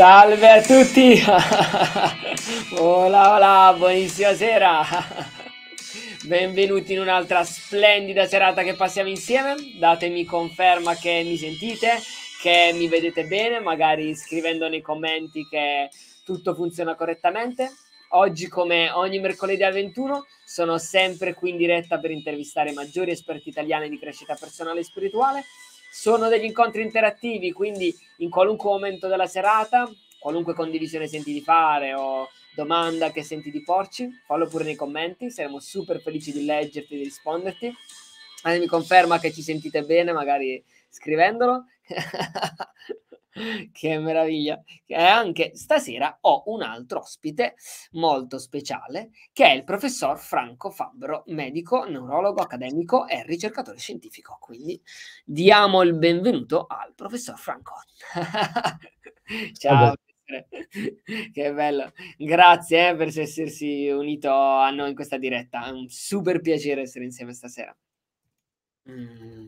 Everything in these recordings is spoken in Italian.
Salve a tutti! Hola, hola, buonissima sera! Benvenuti in un'altra splendida serata che passiamo insieme. Datemi conferma che mi sentite, che mi vedete bene, magari scrivendo nei commenti che tutto funziona correttamente. Oggi, come ogni mercoledì alle 21, sono sempre qui in diretta per intervistare maggiori esperti italiani di crescita personale e spirituale sono degli incontri interattivi, quindi in qualunque momento della serata, qualunque condivisione senti di fare o domanda che senti di porci, fallo pure nei commenti, saremo super felici di leggerti e di risponderti. Mi conferma che ci sentite bene, magari scrivendolo. che meraviglia. E anche stasera ho un altro ospite molto speciale che è il professor Franco Fabbro, medico, neurologo accademico e ricercatore scientifico. Quindi diamo il benvenuto al professor Franco. Ciao. Che bello, grazie eh, per essersi unito a noi in questa diretta. È un super piacere essere insieme stasera. Mm.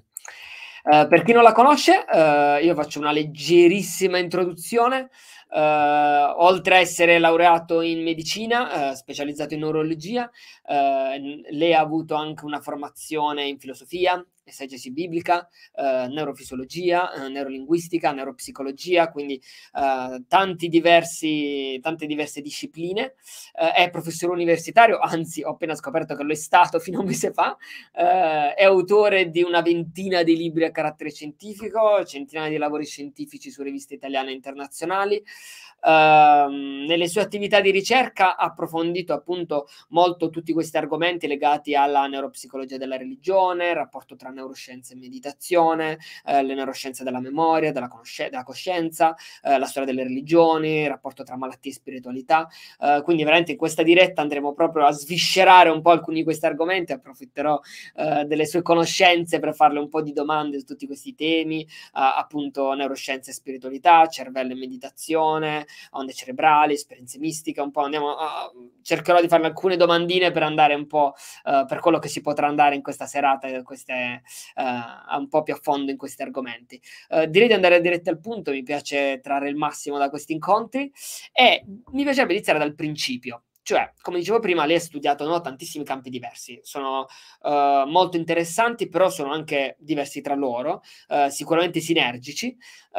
Uh, per chi non la conosce, uh, io faccio una leggerissima introduzione. Uh, oltre a essere laureato in medicina, specializzato in neurologia, lei ha avuto anche una formazione in filosofia, esegesi biblica, eh, neurofisiologia, eh, neurolinguistica, neuropsicologia, quindi eh, diversi, tante diverse discipline. Eh, è professore universitario, anzi ho appena scoperto che lo è stato fino a un mese fa, eh, è autore di una ventina di libri a carattere scientifico, centinaia di lavori scientifici su riviste italiane e internazionali. Uh, nelle sue attività di ricerca ha approfondito appunto molto tutti questi argomenti legati alla neuropsicologia della religione, il rapporto tra neuroscienze e meditazione, eh, le neuroscienze della memoria, della, conosce- della coscienza, eh, la storia delle religioni, il rapporto tra malattie e spiritualità. Eh, quindi veramente in questa diretta andremo proprio a sviscerare un po' alcuni di questi argomenti, approfitterò eh, delle sue conoscenze per farle un po' di domande su tutti questi temi, appunto neuroscienze e spiritualità, cervello e meditazione, onde cerebrali, esperienze mistiche, un po' andiamo a, cercherò di farle alcune domandine per andare un po' uh, per quello che si potrà andare in questa serata, queste, uh, un po' più a fondo in questi argomenti. Uh, direi di andare diretti al punto, mi piace trarre il massimo da questi incontri e mi piacerebbe iniziare dal principio. Cioè, come dicevo prima, lei ha studiato no, tantissimi campi diversi, sono uh, molto interessanti, però sono anche diversi tra loro, uh, sicuramente sinergici, uh,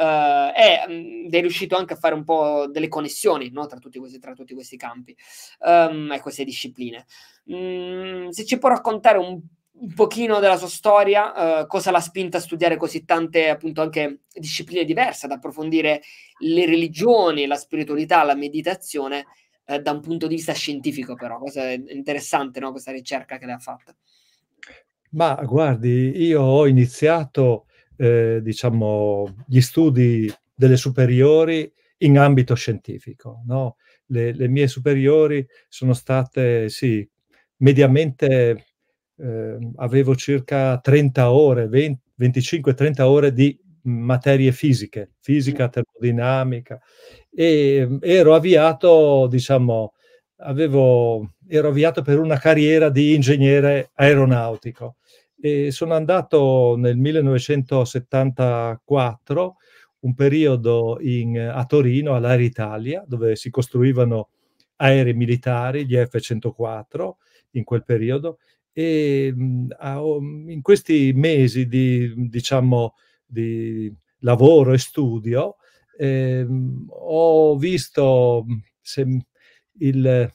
e mh, è riuscito anche a fare un po' delle connessioni no, tra, tutti questi, tra, tutti questi, campi um, e queste discipline. Mm, se ci può raccontare un un pochino della sua storia, uh, cosa l'ha spinta a studiare così tante, appunto, anche discipline diverse, ad approfondire le religioni, la spiritualità, la meditazione eh, da un punto di vista scientifico, però, cosa interessante, no? questa ricerca che lei ha fatto. Ma guardi, io ho iniziato, eh, diciamo, gli studi delle superiori in ambito scientifico, no? le, le, mie superiori sono state, sì, mediamente eh, avevo circa 30 ore, 25-30 ore di materie fisiche, fisica, termodinamica, e ero avviato, diciamo, avevo, ero avviato per una carriera di ingegnere aeronautico. E sono andato nel 1974, un periodo in, a Torino, all'Air Italia, dove si costruivano aerei militari, gli F-104 in quel periodo, e in questi mesi di, diciamo, di lavoro e studio eh, ho visto se, il,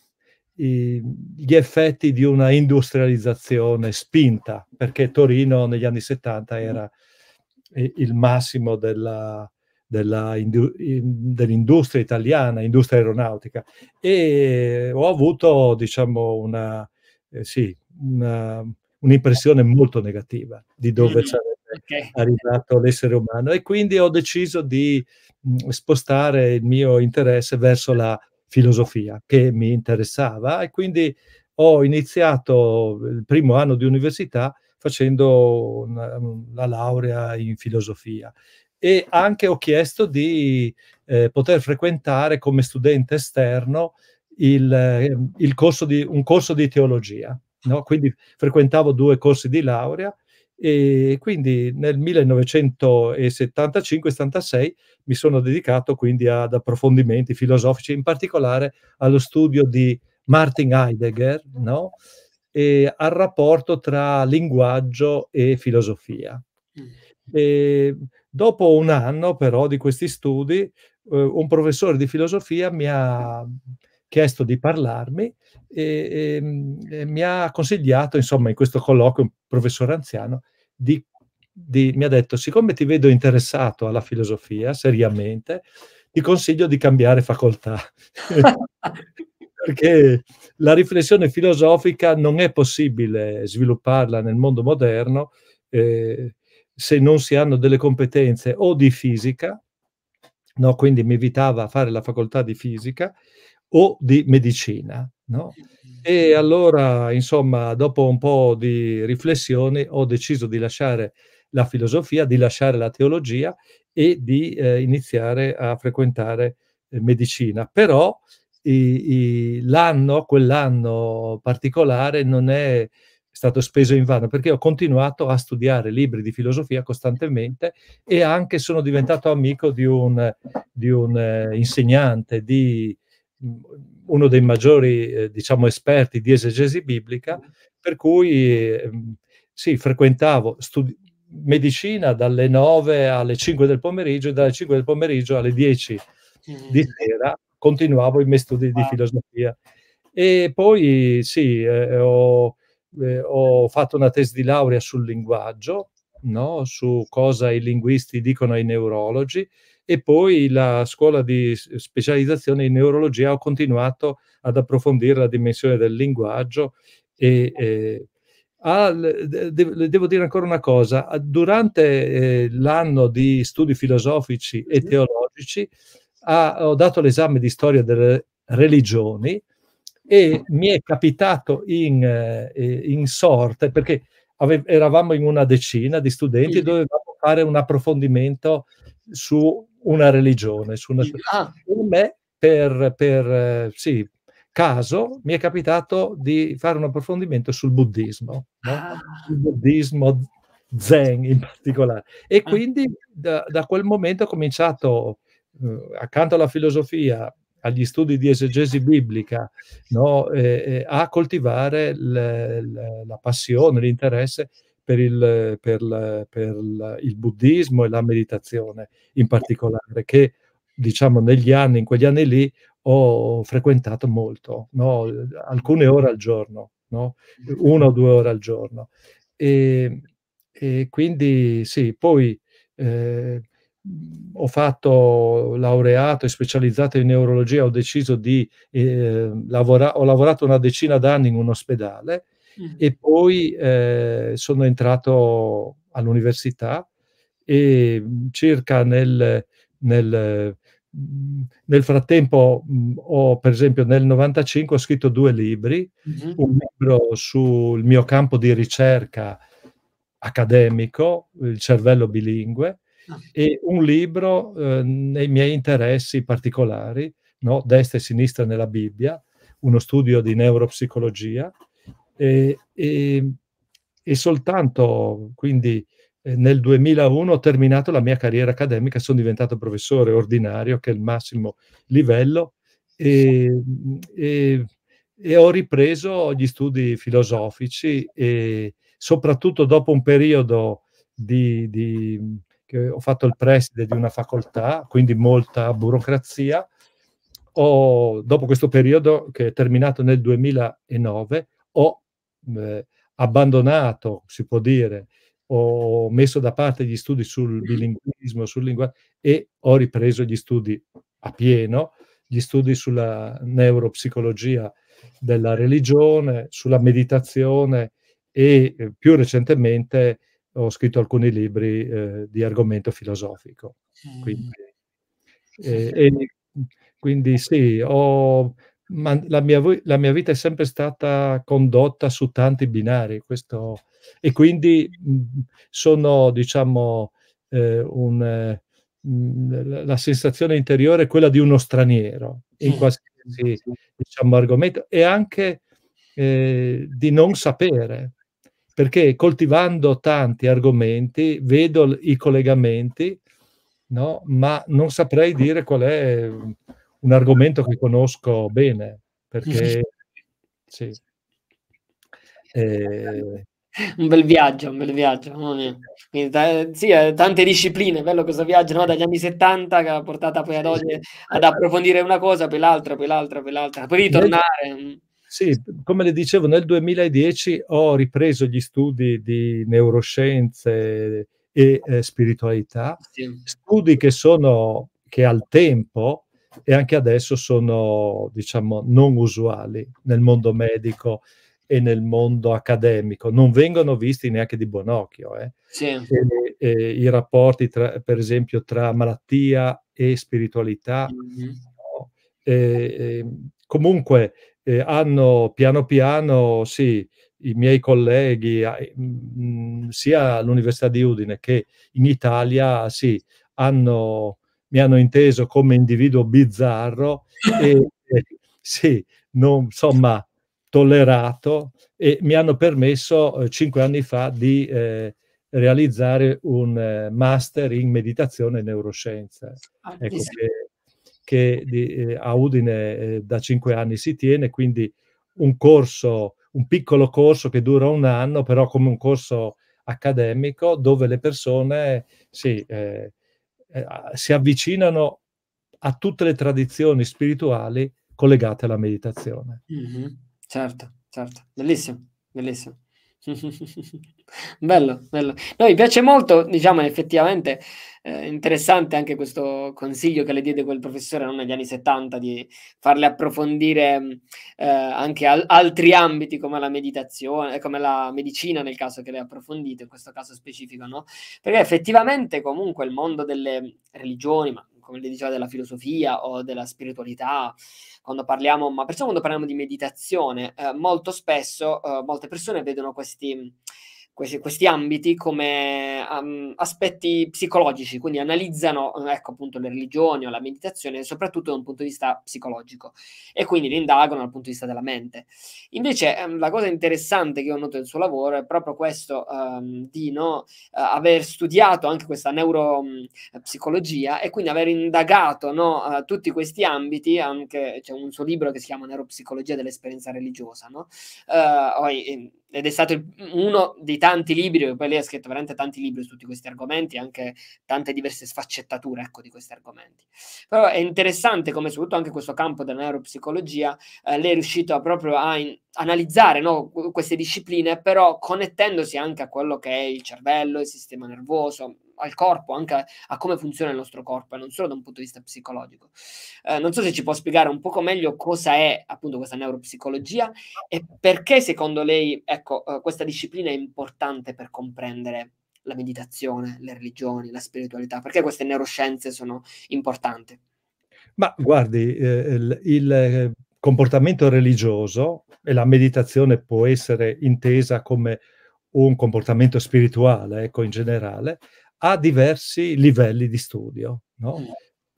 i, gli effetti di una industrializzazione spinta, perché Torino negli anni 70 era il massimo della, della, dell'industria italiana, industria aeronautica, e ho avuto, diciamo, una, eh, sì, una, un'impressione molto negativa di dove sarebbe okay. arrivato l'essere umano e quindi ho deciso di mh, spostare il mio interesse verso la filosofia che mi interessava e quindi ho iniziato il primo anno di università facendo una, la laurea in filosofia e anche ho chiesto di eh, poter frequentare come studente esterno il, il corso di, un corso di teologia. No? Quindi frequentavo due corsi di laurea E quindi nel 1975-76 mi sono dedicato quindi ad approfondimenti filosofici, in particolare allo studio di Martin Heidegger, no? E al rapporto tra linguaggio e filosofia. Mm. E dopo un anno però di questi studi, eh, un professore di filosofia mi ha chiesto di parlarmi e, e, ehm, e, mi ha consigliato, insomma, in questo colloquio, un professore anziano, di, di, mi ha detto, siccome ti vedo interessato alla filosofia, seriamente, ti consiglio di cambiare facoltà. Perché la riflessione filosofica non è possibile svilupparla nel mondo moderno eh, se non si hanno delle competenze o di fisica, no? quindi mi invitava a fare la facoltà di fisica, o di medicina. No? E allora, insomma, dopo un po' di riflessioni, ho deciso di lasciare la filosofia, di lasciare la teologia e di eh, iniziare a frequentare eh, medicina. Però i, i, l'anno, quell'anno particolare, non è stato speso in vano perché ho continuato a studiare libri di filosofia costantemente e anche sono diventato amico di un, di un eh, insegnante di uno dei maggiori, eh, diciamo, esperti di esegesi biblica, per cui eh, sì, frequentavo studi- medicina dalle 9 alle 5 del pomeriggio e dalle 5 del pomeriggio alle 10 di sera continuavo i miei studi di filosofia. E poi sì, eh, ho, eh, ho, fatto una tesi di laurea sul linguaggio, no? su cosa i linguisti dicono ai neurologi e poi la scuola di specializzazione in neurologia ho continuato ad approfondire la dimensione del linguaggio e eh, ah, de- devo dire ancora una cosa, durante eh, l'anno di studi filosofici e teologici ah, ho dato l'esame di storia delle religioni e mi è capitato in, eh, in sorte, perché ave- eravamo in una decina di studenti e dovevamo fare un approfondimento su una religione. Su una... Ah. Per me, per, per sì, caso, mi è capitato di fare un approfondimento sul buddismo, no? ah. il buddismo zen in particolare. E ah. quindi da, da, quel momento ho cominciato, eh, accanto alla filosofia, agli studi di esegesi biblica, no? eh, eh, a coltivare le, le, la passione, l'interesse per il, per, la, per la, il buddismo e la meditazione in particolare, che diciamo negli anni, in quegli anni lì, ho frequentato molto, no? alcune ore al giorno, no? una o due ore al giorno. E, e quindi sì, poi eh, ho fatto laureato e specializzato in neurologia, ho deciso di eh, lavorare, ho lavorato una decina d'anni in un ospedale e poi eh, sono entrato all'università e circa nel, nel, nel frattempo ho, per esempio, nel 95 ho scritto due libri, mm-hmm. un libro sul mio campo di ricerca accademico, il cervello bilingue, ah. e un libro eh, nei miei interessi particolari, no? destra e sinistra nella Bibbia, uno studio di neuropsicologia, e, e, e soltanto quindi eh, nel 2001 ho terminato la mia carriera accademica, sono diventato professore ordinario, che è il massimo livello, e, e, e ho ripreso gli studi filosofici e soprattutto dopo un periodo di, di, che ho fatto il preside di una facoltà, quindi molta burocrazia, ho, dopo questo periodo che è terminato nel 2009, ho eh, abbandonato, si può dire, ho messo da parte gli studi sul bilinguismo, sul linguaggio e ho ripreso gli studi a pieno, gli studi sulla neuropsicologia della religione, sulla meditazione e eh, più recentemente ho scritto alcuni libri eh, di argomento filosofico. Quindi, eh, quindi sì, ho, ma la mia, la mia, vita è sempre stata condotta su tanti binari, questo, e quindi mh, sono, diciamo, eh, un, mh, la sensazione interiore è quella di uno straniero in qualsiasi diciamo, argomento e anche eh, di non sapere, perché coltivando tanti argomenti vedo i collegamenti, no, ma non saprei dire qual è un argomento che conosco bene, perché sì. Ehm Un bel viaggio, un bel viaggio. Quindi ta sì, ehm, tante discipline, bello questo viaggio, no, dagli anni '70 che l'ha portata poi ad oggi ad approfondire una cosa, poi l'altra, poi l'altra, poi l'altra, poi ritornare, sì, come le dicevo nel 2010 ho ripreso gli studi di neuroscienze e, ehm, spiritualità, Sì. studi che sono che al tempo e anche adesso sono, diciamo, non usuali nel mondo medico e nel mondo accademico. Non vengono visti neanche di buon occhio, eh. Sì. E e i rapporti tra per esempio, tra malattia e spiritualità, Mh-mh. no, ehm, comunque, ehm, hanno piano piano sì, i miei colleghi a e mhmm, sia all'Università di Udine che in Italia, sì, hanno mi hanno inteso come individuo bizzarro e e sì, non insomma tollerato e mi hanno permesso, uhm, 5 anni fa di, ehm, realizzare un master in meditazione e neuroscienze. Ah, Ecco, bellissimo. che che di ehm, a Udine, ehm, da 5 anni si tiene, quindi un corso un piccolo corso che dura 1 anno, però come un corso accademico dove le persone sì, ehm, a si avvicinano a tutte le tradizioni spirituali collegate alla meditazione. Mh-mh. Certo, certo. Bellissimo, bellissimo. Bello, bello. No, mi piace molto, diciamo effettivamente, ehm, interessante anche questo consiglio che le diede quel professore, no, negli anni '70 di farle approfondire, mhmm, ehm, anche al altri ambiti come la meditazione come la medicina nel caso che lei ha approfondito, in questo caso specifico, no, perché effettivamente comunque il mondo delle religioni, ma come lei diceva della filosofia o della spiritualità, quando parliamo ma persino quando parliamo di meditazione, ehm, molto spesso, uhm, molte persone vedono questi questi questi ambiti come, am aspetti psicologici, quindi analizzano, uhm, ecco appunto le religioni o la meditazione soprattutto da un punto di vista psicologico e quindi le indagano dal punto di vista della mente. Invece, ehm, la cosa interessante che io noto del suo lavoro è proprio questo, uhm, di, no, uhm, aver studiato anche questa neuro mhmm, psicologia e quindi aver indagato, no, uhm, tutti questi ambiti, anche c'è un suo libro che si chiama Neuropsicologia dell'esperienza religiosa, no, ehm, ed è stato uno dei tanti libri, che poi lei ha scritto veramente tanti libri su tutti questi argomenti, anche tante diverse sfaccettature, ecco, di questi argomenti. Però è interessante come soprattutto anche questo campo della neuropsicologia, ehm, lei è riuscito proprio a in analizzare, no, queste discipline, però connettendosi anche a quello che è il cervello, il sistema nervoso, al corpo, anche a come funziona il nostro corpo e non solo da un punto di vista psicologico. Ehm, non so se ci può spiegare un poco meglio cosa è appunto questa neuropsicologia e perché secondo lei, ecco, uhm, questa disciplina è importante per comprendere la meditazione, le religioni, la spiritualità, perché queste neuroscienze sono importanti? Ma guardi, ehm, il il comportamento religioso e la meditazione può essere intesa come un comportamento spirituale, ecco, in generale, ha diversi livelli di studio, no, Mh.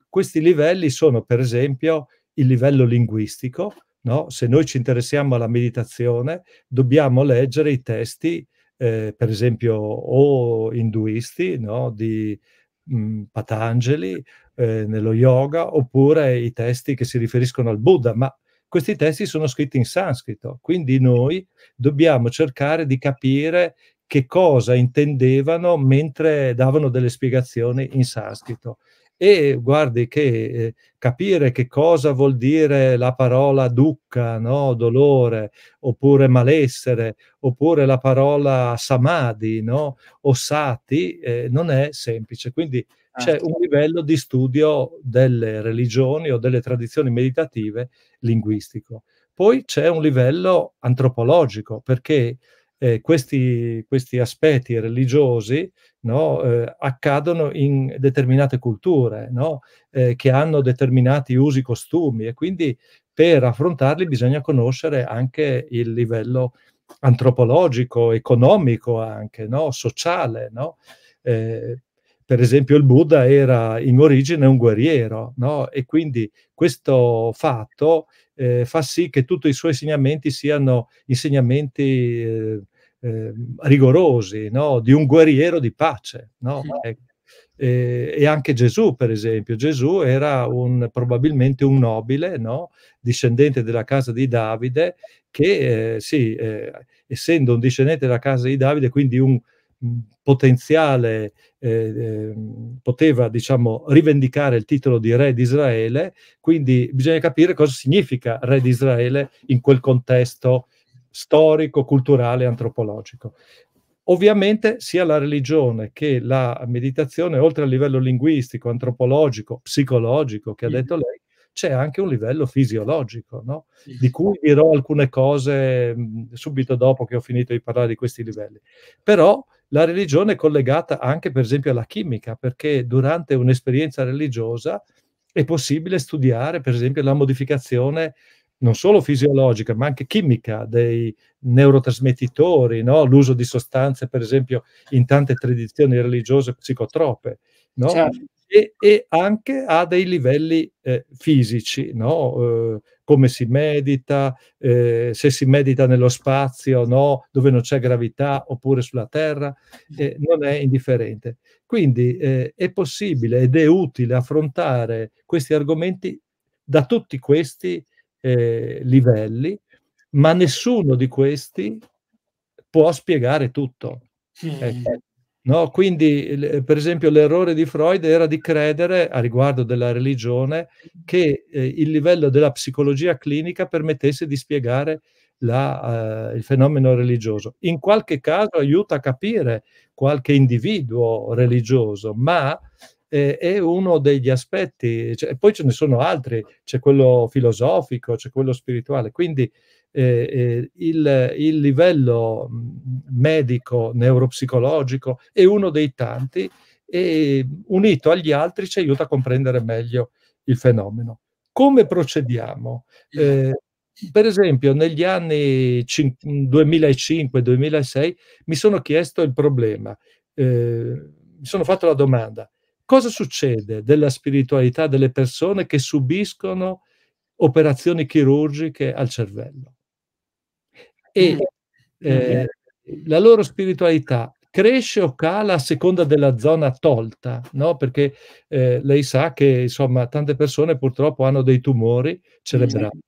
questi livelli sono per esempio il livello linguistico, no, se noi ci interessiamo alla meditazione dobbiamo leggere i testi, ehm, per esempio o induisti, no, di, mhmm, Patanjali, ehm, nello yoga, oppure i testi che si riferiscono al Buddha, ma questi testi sono scritti in sanscrito, quindi noi dobbiamo cercare di capire che cosa intendevano mentre davano delle spiegazioni in sanscrito. E guardi che, ehm, capire che cosa vuol dire la parola dukkha, no, dolore, oppure malessere, oppure la parola samadhi, no, o sati, ehm, non è semplice. Quindi c'è Certo. un livello di studio delle religioni o delle tradizioni meditative linguistico. Poi c'è un livello antropologico, perché, ehm, questi questi aspetti religiosi, no, ehm, accadono in determinate culture, no, ehm, che hanno determinati usi, costumi e quindi per affrontarli bisogna conoscere anche il livello antropologico, economico anche, no, sociale. Ehm, per esempio il Buddha era in origine un guerriero, e quindi questo fatto, ehm, fa sì che tutto i suoi insegnamenti siano insegnamenti, ehm, eh, rigorosi, no? di un guerriero di pace. No? Ecco. E, e, anche Gesù, per esempio, Gesù era un, probabilmente un nobile, no? discendente della casa di Davide, che eh, sì, eh, essendo un discendente della casa di Davide, quindi un potenziale, eh, ehm, poteva diciamo rivendicare il titolo di re di Israele, quindi bisogna capire cosa significa re di Israele in quel contesto storico, culturale, antropologico. Ovviamente sia la religione che la meditazione, oltre al livello linguistico, antropologico, psicologico che ha detto lei, c'è anche un livello fisiologico, no? di cui dirò alcune cose subito dopo che ho finito di parlare di questi livelli. Però la religione è collegata anche, per esempio, alla chimica, perché durante un'esperienza religiosa è possibile studiare, per esempio, la modificazione non solo fisiologica, ma anche chimica dei neurotrasmettitori, no? l'uso di sostanze, per esempio, in tante tradizioni religiose psicotrope. No? Certo e, e anche a dei livelli eh, fisici, no? eh, come si medita, eh, se si medita nello spazio, no? dove non c'è gravità, oppure sulla Terra, eh, non è indifferente. Quindi eh, è possibile ed è utile affrontare questi argomenti da tutti questi eh, livelli, ma nessuno di questi può spiegare tutto. Ecco. No? Quindi, per esempio, l'errore di Freud era di credere, a riguardo della religione, che eh, il livello della psicologia clinica permettesse di spiegare la, eh, il fenomeno religioso. In qualche caso aiuta a capire qualche individuo religioso, ma eh, è uno degli aspetti, cioè, poi ce ne sono altri, c'è quello filosofico, c'è quello spirituale, quindi eh, eh, il, il, livello medico, neuropsicologico è uno dei tanti e unito agli altri ci aiuta a comprendere meglio il fenomeno. Come procediamo? Eh, per esempio, negli anni 2005-2006 mi sono chiesto il problema, eh, mi sono fatto la domanda, cosa succede della spiritualità delle persone che subiscono operazioni chirurgiche al cervello? e eh, la loro spiritualità cresce o cala a seconda della zona tolta, no? Perché eh, lei sa che insomma tante persone purtroppo hanno dei tumori cerebrali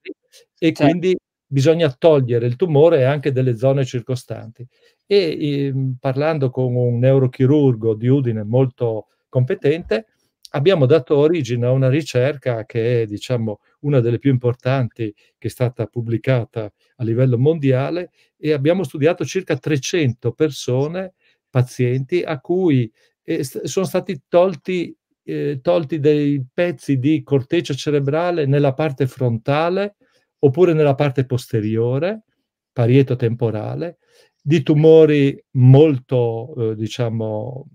e certo. quindi bisogna togliere il tumore anche delle zone circostanti. E eh, parlando con un neurochirurgo di Udine molto competente, abbiamo dato origine a una ricerca che è, diciamo, una delle più importanti che è stata pubblicata a livello mondiale e abbiamo studiato circa 300 persone, pazienti, a cui eh, sono stati tolti, eh, tolti dei pezzi di corteccia cerebrale nella parte frontale oppure nella parte posteriore, parieto temporale, di tumori molto, eh, diciamo,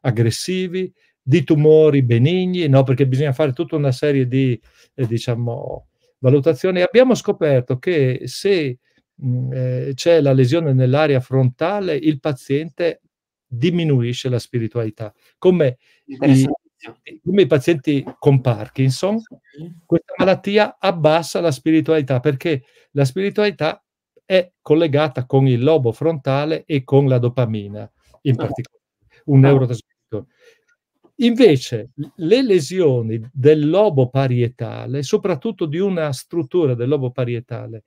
aggressivi, di tumori benigni, no? perché bisogna fare tutta una serie di, eh, diciamo, valutazioni. Abbiamo scoperto che se mh, mm, eh, c'è la lesione nell'area frontale, il paziente diminuisce la spiritualità. Come i, come i pazienti con Parkinson, questa malattia abbassa la spiritualità perché la spiritualità è collegata con il lobo frontale e con la dopamina in ah. particolare, un ah. neurotrasmettitore. Invece le lesioni del lobo parietale, soprattutto di una struttura del lobo parietale,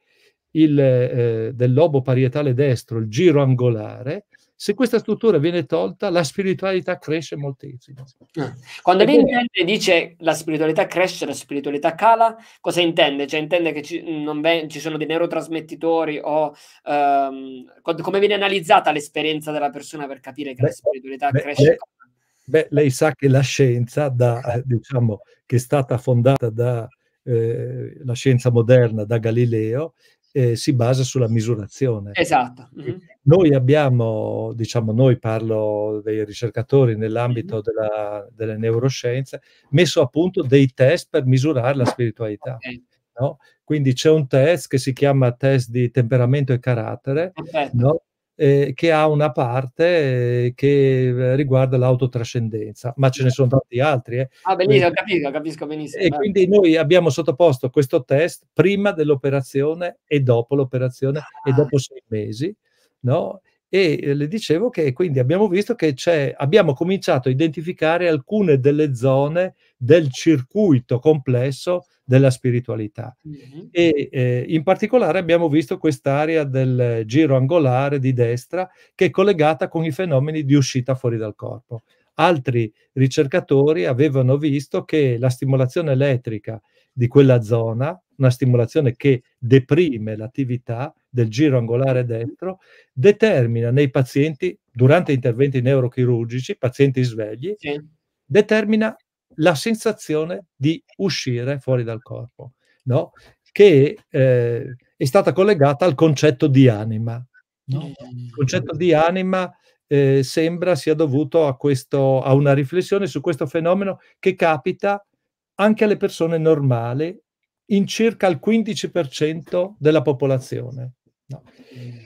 il, eh, del lobo parietale destro, il giro angolare, se questa struttura viene tolta, la spiritualità cresce moltissimo. Ah. Quando lei intende, dice la spiritualità cresce, la spiritualità cala, cosa intende? Cioè intende che ci, ben, ci sono dei neurotrasmettitori o um, come viene analizzata l'esperienza della persona per capire che beh, la spiritualità beh, cresce? Beh, Beh, lei sa che la scienza, da, eh, diciamo, che è stata fondata dalla eh, scienza moderna da Galileo, eh, si basa sulla misurazione. Esatto. Mm-hmm. Noi abbiamo, diciamo, noi parlo dei ricercatori nell'ambito mm-hmm. della, delle neuroscienze, messo a punto dei test per misurare la spiritualità. Okay. No? Quindi c'è un test che si chiama test di temperamento e carattere, no? Eh, che ha una parte eh, che riguarda l'autotrascendenza, ma ce ne sono tanti altri. Eh. Ah, benissimo, capisco, capisco benissimo. E beh. quindi noi abbiamo sottoposto questo test prima dell'operazione e dopo l'operazione ah. e dopo sei mesi, no? E le dicevo che quindi abbiamo visto che c'è abbiamo cominciato a identificare alcune delle zone del circuito complesso della spiritualità. Mh-mh. E, ehm, in particolare abbiamo visto quest'area del giro angolare di destra che è collegata con i fenomeni di uscita fuori dal corpo. Altri ricercatori avevano visto che la stimolazione elettrica di quella zona, una stimolazione che deprime l'attività del giro angolare dentro, determina nei pazienti, durante interventi neurochirurgici, pazienti svegli, Sì. determina la sensazione di uscire fuori dal corpo, no, che, ehm, è stata collegata al concetto di anima, no, il concetto di anima, ehm, sembra sia dovuto a questo a una riflessione su questo fenomeno che capita anche alle persone normali in circa il 15% della popolazione, no.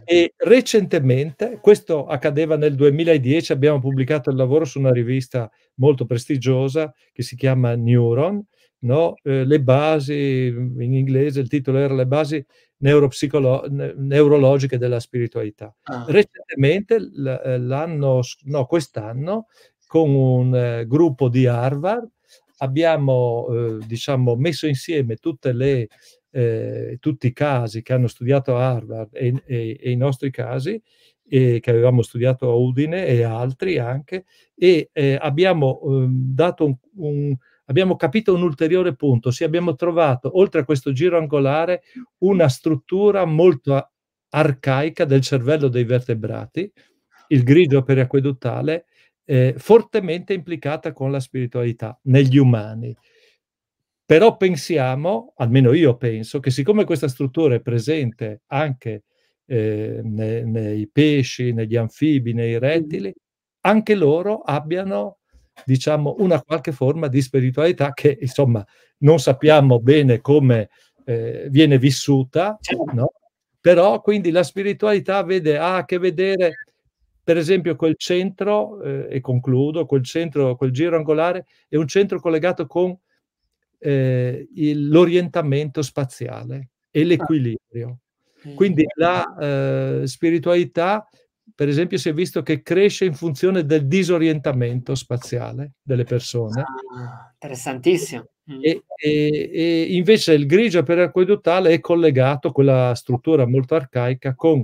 E recentemente, questo accadeva nel 2010, abbiamo pubblicato il lavoro su una rivista molto prestigiosa che si chiama Neuron, no, ehm, le basi in inglese il titolo era "Le basi neurologiche della spiritualità". Ah. Recentemente l ehm, l'anno no, quest'anno, con un gruppo di Harvard abbiamo, uhm, diciamo messo insieme tutte le ehm, tutti i casi che hanno studiato a Harvard e e e i nostri casi, e che avevamo studiato a Udine e altri anche, e, ehm, abbiamo, uhm, dato un un abbiamo capito un ulteriore punto, ossia abbiamo trovato, oltre a questo giro angolare, una struttura molto arcaica del cervello dei vertebrati, il grigio periacqueduttale, ehm, fortemente implicata con la spiritualità negli umani. Però pensiamo, almeno io penso, che siccome questa struttura è presente anche, ehm, ne nei pesci, negli anfibi, nei rettili, anche loro abbiano, diciamo, una qualche forma di spiritualità che, insomma, non sappiamo bene come, ehm, viene vissuta, Certo. no, però quindi la spiritualità vede ha a che vedere per esempio quel centro, ehm, e concludo, quel centro quel giro angolare è un centro collegato con, ehm, il l'orientamento spaziale e Ah. l'equilibrio. Mh. Quindi la, ehm, spiritualità, per esempio, si è visto che cresce in funzione del disorientamento spaziale delle persone. Ah, interessantissimo. Mh. E e e invece il grigio periacqueduttale è collegato, quella struttura molto arcaica, con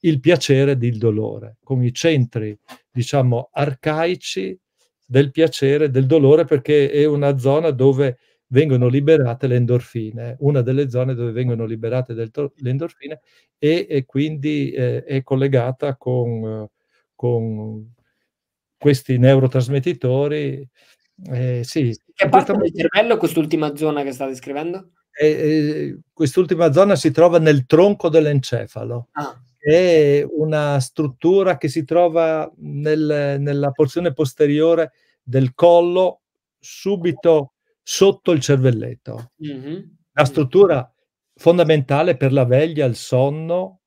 il piacere ed il dolore, con i centri, diciamo, arcaici del piacere del dolore, perché è una zona dove vengono liberate le endorfine, una delle zone dove vengono liberate to le endorfine e e quindi, ehm, è collegata con con questi neurotrasmettitori. Ehm, sì, Che parte del cervello quest'ultima zona che sta descrivendo? E ehm, quest'ultima zona si trova nel tronco dell'encefalo. Ah. È una struttura che si trova nel nella porzione posteriore del collo, subito sotto il cervelletto. Mh-mh. La struttura fondamentale per la veglia, il sonno,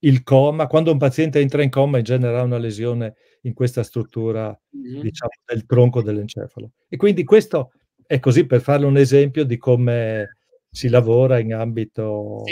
il coma. Quando un paziente entra in coma in genere ha una lesione in questa struttura, Mh-mh. diciamo, del tronco dell'encefalo. E quindi questo è così per farle un esempio di come si lavora in Sì, ambito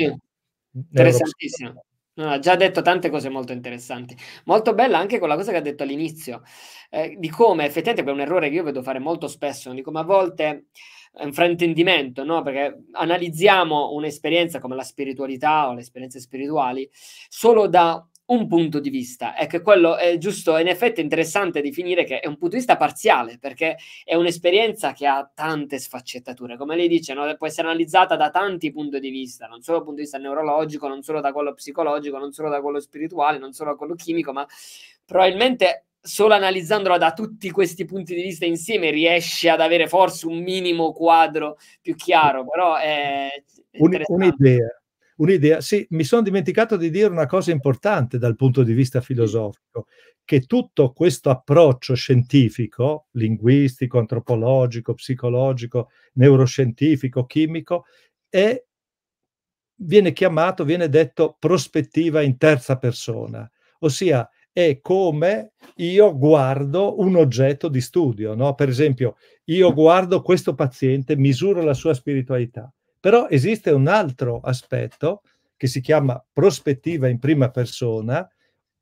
interessantissimo. No, ha già detto tante cose molto interessanti. Molto bella anche quella cosa che ha detto all'inizio, ehm, di come effettivamente è un errore che io vedo fare molto spesso, di come a volte è un fraintendimento, no, perché analizziamo un'esperienza come la spiritualità o le esperienze spirituali solo da un punto di vista. Ecco, e quello è giusto in effetti è interessante definire che è un punto di vista parziale, perché è un'esperienza che ha tante sfaccettature. Come lei dice, no, può essere analizzata da tanti punti di vista, non solo dal punto di vista neurologico, non solo da quello psicologico, non solo da quello spirituale, non solo da quello chimico, ma probabilmente solo analizzandola da tutti questi punti di vista insieme riesci ad avere forse un minimo quadro più chiaro, però è è un'idea, un'idea. Sì, mi son dimenticato di dire una cosa importante dal punto di vista filosofico, che tutto questo approccio scientifico, linguistico, antropologico, psicologico, neuroscientifico, chimico, è viene chiamato viene detto prospettiva in terza persona, ossia è come io guardo un oggetto di studio, no, per esempio, io guardo questo paziente, misuro la sua spiritualità, però esiste un altro aspetto che si chiama prospettiva in prima persona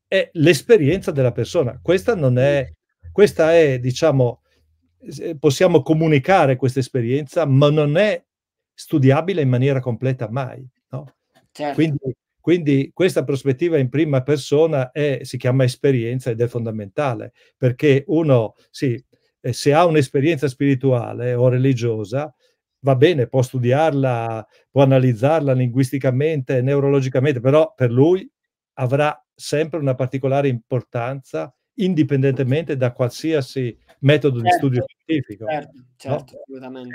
è l'esperienza della persona. Questa non è questa è diciamo possiamo comunicare questa esperienza, ma non è studiabile in maniera completa mai, no? Certo. Quindi quindi questa prospettiva in prima persona è si chiama esperienza ed è fondamentale, perché uno sì, se ha un'esperienza spirituale o religiosa, va bene, può studiarla, può analizzarla linguisticamente, neurologicamente, però per lui avrà sempre una particolare importanza indipendentemente da qualsiasi metodo certo, di studio scientifico. Certo, certo, no?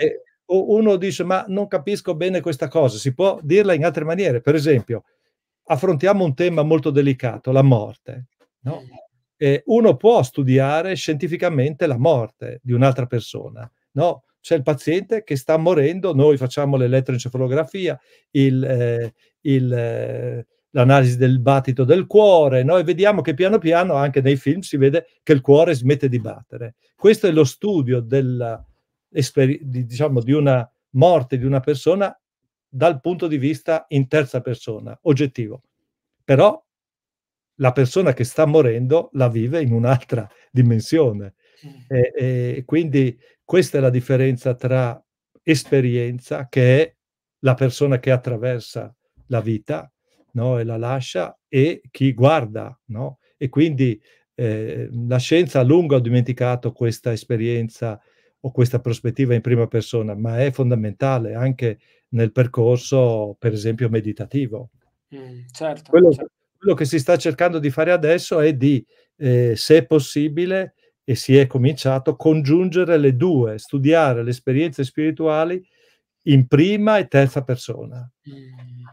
uno dice: "Ma non capisco bene questa cosa." Si può dirla in altre maniere. Per esempio, affrontiamo un tema molto delicato, la morte, no? Uno può studiare scientificamente la morte di un'altra persona, no? C'è il paziente che sta morendo, noi facciamo l'elettroencefalografia, il, eh, il, eh, l'analisi del battito del cuore, no? e vediamo che piano piano anche nei film si vede che il cuore smette di battere. Questo è lo studio della, di, diciamo, di una morte di una persona dal punto di vista in terza persona, oggettivo. Però la persona che sta morendo la vive in un'altra dimensione. E, e quindi questa è la differenza tra esperienza, che è la persona che attraversa la vita no, e la lascia, e chi guarda. No? E quindi eh, la scienza a lungo ha dimenticato questa esperienza o questa prospettiva in prima persona, ma è fondamentale anche nel percorso, per esempio, meditativo. Mm, certo, quello, certo. quello, che si sta cercando di fare adesso è di, eh, se possibile, e si è cominciato, congiungere le due, studiare le esperienze spirituali in prima e terza persona. Mm.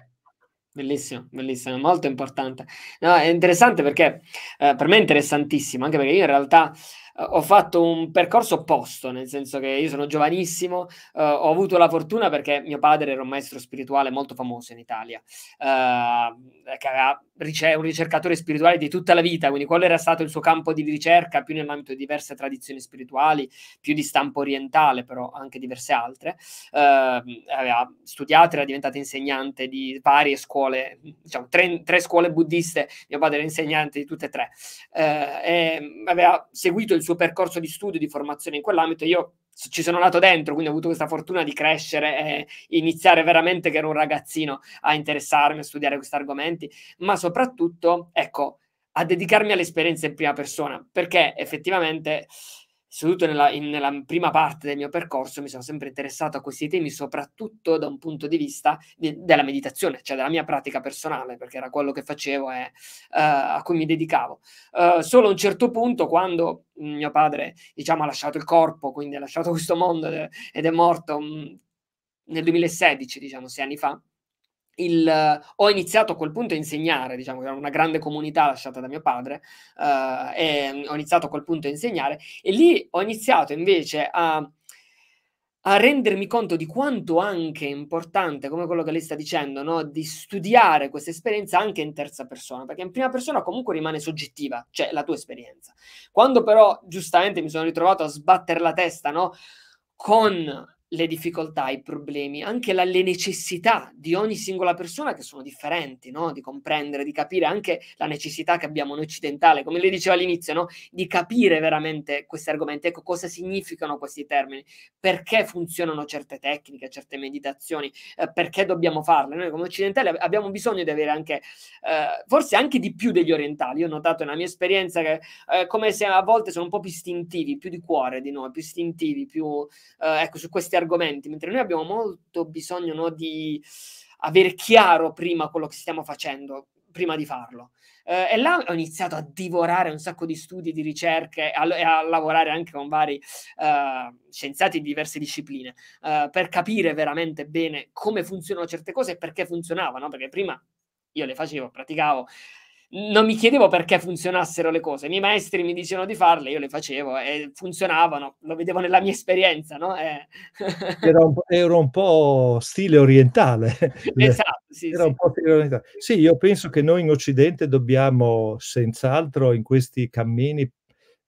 Bellissimo, bellissimo, molto importante. No, è interessante perché eh, per me è interessantissimo, anche perché io in realtà ho fatto un percorso opposto, nel senso che io sono giovanissimo, uh, ho avuto la fortuna perché mio padre era un maestro spirituale molto famoso in Italia, uh, che aveva un ricercatore spirituale di tutta la vita, quindi quello era stato il suo campo di ricerca più nell'ambito di diverse tradizioni spirituali, più di stampo orientale, però anche diverse altre. Uh, aveva studiato, era diventato insegnante di varie scuole, diciamo tre, tre scuole buddiste, mio padre era insegnante di tutte e tre, e aveva seguito il suo percorso di studio, di formazione in quell'ambito, io ci sono nato dentro, quindi ho avuto questa fortuna di crescere e iniziare veramente che ero un ragazzino a interessarmi, a studiare questi argomenti, ma soprattutto, ecco, a dedicarmi all'esperienza in prima persona, perché effettivamente soprattutto nella, in, nella, prima parte del mio percorso mi sono sempre interessato a questi temi, soprattutto da un punto di vista di, della meditazione, cioè della mia pratica personale, perché era quello che facevo e uh, a cui mi dedicavo. Uh, solo a un certo punto, quando mio padre, diciamo, ha lasciato il corpo, quindi ha lasciato questo mondo ed è morto mh, nel 2016, diciamo, sei anni fa, il, ho iniziato a quel punto a insegnare, diciamo che era una grande comunità lasciata da mio padre, uh, e ho iniziato a quel punto a insegnare e lì ho iniziato invece a, a rendermi conto di quanto anche è importante, come quello che lei sta dicendo, no? di studiare questa esperienza anche in terza persona, perché in prima persona comunque rimane soggettiva, cioè la tua esperienza. Quando però giustamente mi sono ritrovato a sbattere la testa no? con le difficoltà, i problemi, anche la, le necessità di ogni singola persona che sono differenti, no? di comprendere, di capire anche la necessità che abbiamo noi occidentali, come lei diceva all'inizio, no? di capire veramente questi argomenti, ecco cosa significano questi termini, perché funzionano certe tecniche, certe meditazioni, eh, perché dobbiamo farle. Noi come occidentali abbiamo bisogno di avere anche, eh, forse anche di più degli orientali. Io ho notato nella mia esperienza che eh, come se a volte sono un po' più istintivi, più di cuore di noi, più istintivi, più, eh, ecco, su questi argomenti, mentre noi abbiamo molto bisogno no, di avere chiaro prima quello che stiamo facendo, prima di farlo. Eh, e là ho iniziato a divorare un sacco di studi, di ricerche a, e a lavorare anche con vari uh, scienziati di diverse discipline uh, per capire veramente bene come funzionano certe cose e perché funzionavano, perché prima io le facevo, praticavo non mi chiedevo perché funzionassero le cose, i miei maestri mi dicevano di farle, io le facevo e funzionavano, lo vedevo nella mia esperienza, no? E... era, un era, un po' stile orientale. Esatto, sì, era sì. un po' stile orientale. Sì, io penso che noi in Occidente dobbiamo senz'altro in questi cammini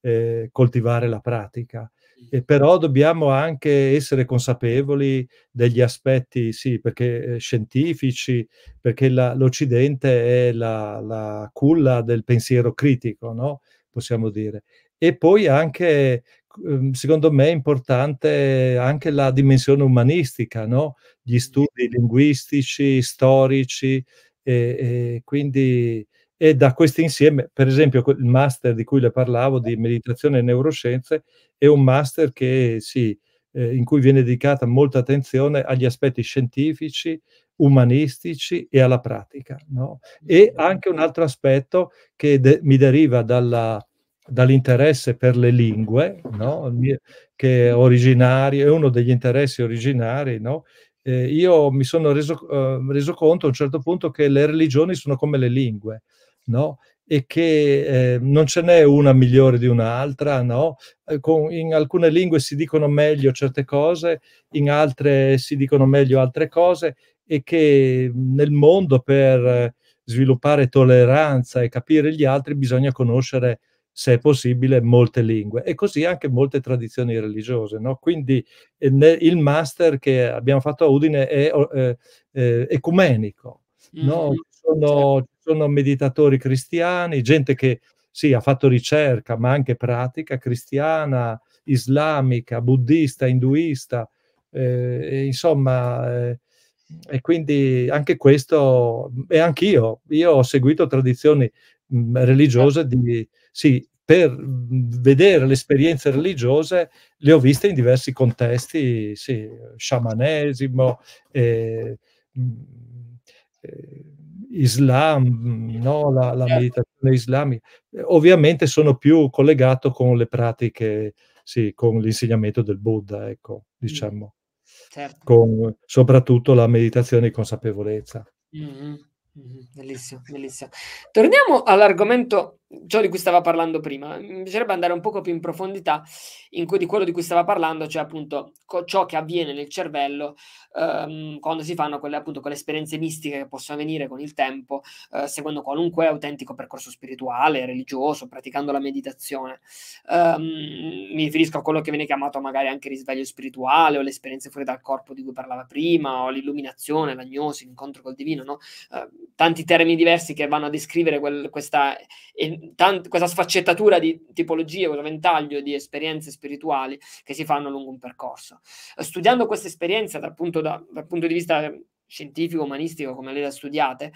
eh, coltivare la pratica E però dobbiamo anche essere consapevoli degli aspetti, sì, perché ehm, scientifici, perché la l'Occidente è la la culla del pensiero critico, no, possiamo dire. E poi anche, uhm, secondo me è importante anche la dimensione umanistica, no, gli studi linguistici, storici, e e quindi e da questo insieme per esempio il master di cui le parlavo, di meditazione e neuroscienze, è un master che sì, ehm, in cui viene dedicata molta attenzione agli aspetti scientifici, umanistici e alla pratica, no, e anche un altro aspetto che de mi deriva dalla dall'interesse per le lingue, no, che è originario è uno degli interessi originari, no, ehm, io mi sono reso uhm, reso conto a un certo punto che le religioni sono come le lingue, no, e che, ehm, non ce n'è una migliore di un'altra, no, con in alcune lingue si dicono meglio certe cose, in altre si dicono meglio altre cose e che, nel mondo per sviluppare tolleranza e capire gli altri bisogna conoscere, se è possibile, molte lingue e così anche molte tradizioni religiose, no, quindi, ne il master che abbiamo fatto a Udine è o ehm, ehm, ecumenico, no, Mh-mh. ci sono ci sono meditatori cristiani, gente che sì, ha fatto ricerca, ma anche pratica cristiana, islamica, buddista, induista, ehm, e insomma, ehm, e quindi anche questo e anch'io, io ho seguito tradizioni, mhmm, religiose di sì, per, vedere le esperienze religiose le ho viste in diversi contesti, sì, sciamanesimo, ehm, mhmm, ehm, islam, no, la la Certo. meditazione islami ovviamente sono più collegato con le pratiche sì, con l'insegnamento del Buddha, ecco, Mh. diciamo, Certo. con soprattutto la meditazione di consapevolezza. Mh-mh. Mh-mh. Bellissimo, bellissimo. Torniamo all'argomento ciò di cui stava parlando prima. Mi piacerebbe andare un poco più in profondità in cui di quello di cui stava parlando, cioè appunto co ciò che avviene nel cervello, uhm, quando si fanno quelle appunto quelle esperienze mistiche che possono avvenire con il tempo, uhm, seguendo qualunque autentico percorso spirituale, religioso, praticando la meditazione. Uhm, mi riferisco a quello che viene chiamato magari anche risveglio spirituale o le esperienze fuori dal corpo di cui parlava prima, o l'illuminazione, l'agnosi, l'incontro col divino, no, uhm, tanti termini diversi che vanno a descrivere quel questa e tant questa sfaccettatura di tipologie, quello ventaglio di esperienze spirituali che si fanno lungo un percorso. Studiando queste esperienze dal punto da dal punto di vista scientifico, umanistico, come le studiate,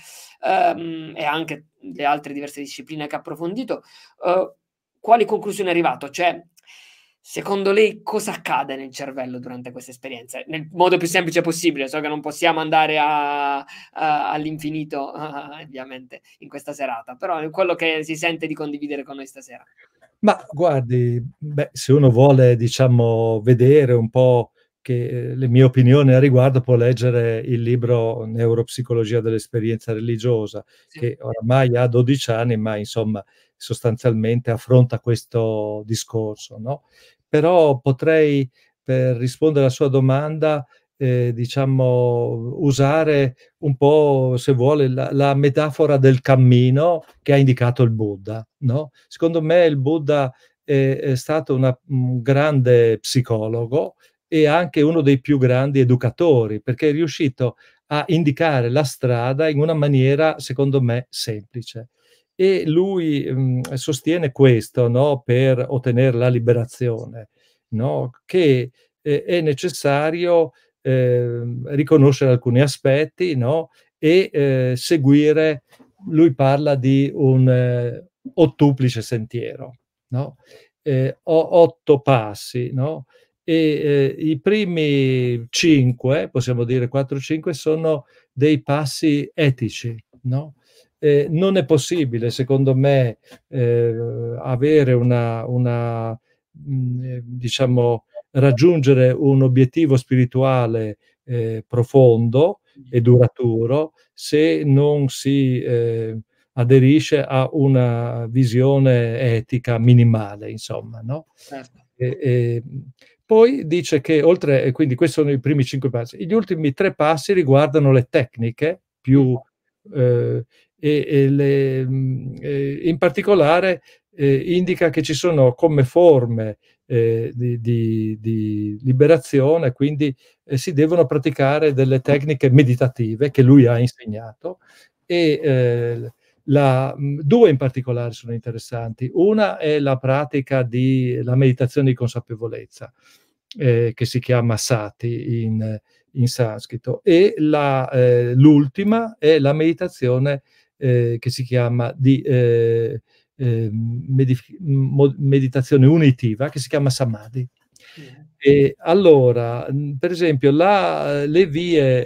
uhm, e anche le altre diverse discipline che ha approfondito, uhm, quali conclusioni è arrivato? Cioè, secondo lei cosa accade nel cervello durante queste esperienze? Nel modo più semplice possibile, so che non possiamo andare a a all'infinito ovviamente in questa serata, però è quello che si sente di condividere con noi stasera. Ma guardi, beh, se uno vuole diciamo vedere un po' che le mie opinioni a riguardo può leggere il libro "Neuropsicologia dell'esperienza religiosa", Sì. che oramai ha 12 anni, ma insomma sostanzialmente affronta questo discorso, no, però potrei, per rispondere alla sua domanda, ehm, diciamo usare un po', se vuole, la la metafora del cammino che ha indicato il Buddha, no, secondo me il Buddha è è stato una un grande psicologo e anche uno dei più grandi educatori, perché è riuscito a indicare la strada in una maniera, secondo me, semplice. E lui, mhmm, sostiene questo, no, per ottenere la liberazione, no, che è è necessario, ehm, riconoscere alcuni aspetti, no, e, ehm, seguire lui parla di un ottuplice sentiero, no, ehm, o 8 passi, e, ehm, i primi 5, possiamo dire 4 o 5, sono dei passi etici, no, ehm, non è possibile secondo me, ehm, avere una una mhmm, ehm, diciamo raggiungere un obiettivo spirituale, ehm, profondo Mh. e duraturo se non si, ehm, aderisce a una visione etica minimale insomma, no, Certo. e ehm, poi dice che oltre e quindi questi sono i primi 5 passi. Gli ultimi 3 passi riguardano le tecniche più Mh-mh. E e le ehm, in particolare, ehm, indica che ci sono come forme, ehm, di di di liberazione, quindi, ehm, si devono praticare delle tecniche meditative che lui ha insegnato e, la mhmm, 2 in particolare sono interessanti. Una è la pratica di la meditazione di consapevolezza, ehm, che si chiama sati in in sanscrito e l'ultima è la meditazione, ehm, che si chiama di medif mo meditazione unitiva che si chiama samadhi. E allora, per esempio la le vie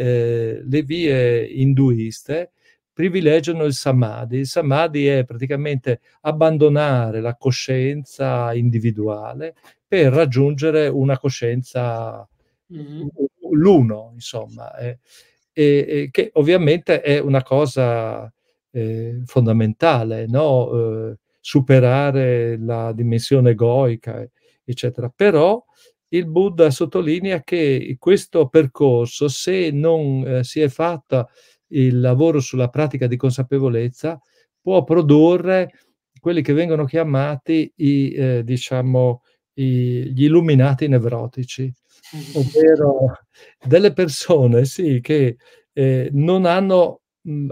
ehm, le vie induiste privilegiano il samadhi. Il samadhi è praticamente abbandonare la coscienza individuale per raggiungere una coscienza Mh-mh. l'uno insomma, e e e che ovviamente è una cosa, ehm, fondamentale, no, uhm, superare la dimensione egoica, eccetera. Però il Buddha sottolinea che questo percorso, se non, ehm, si è fatta il lavoro sulla pratica di consapevolezza, può produrre quelli che vengono chiamati i ehm, diciamo i gli illuminati nevrotici, ovvero delle persone, sì, che, ehm, non hanno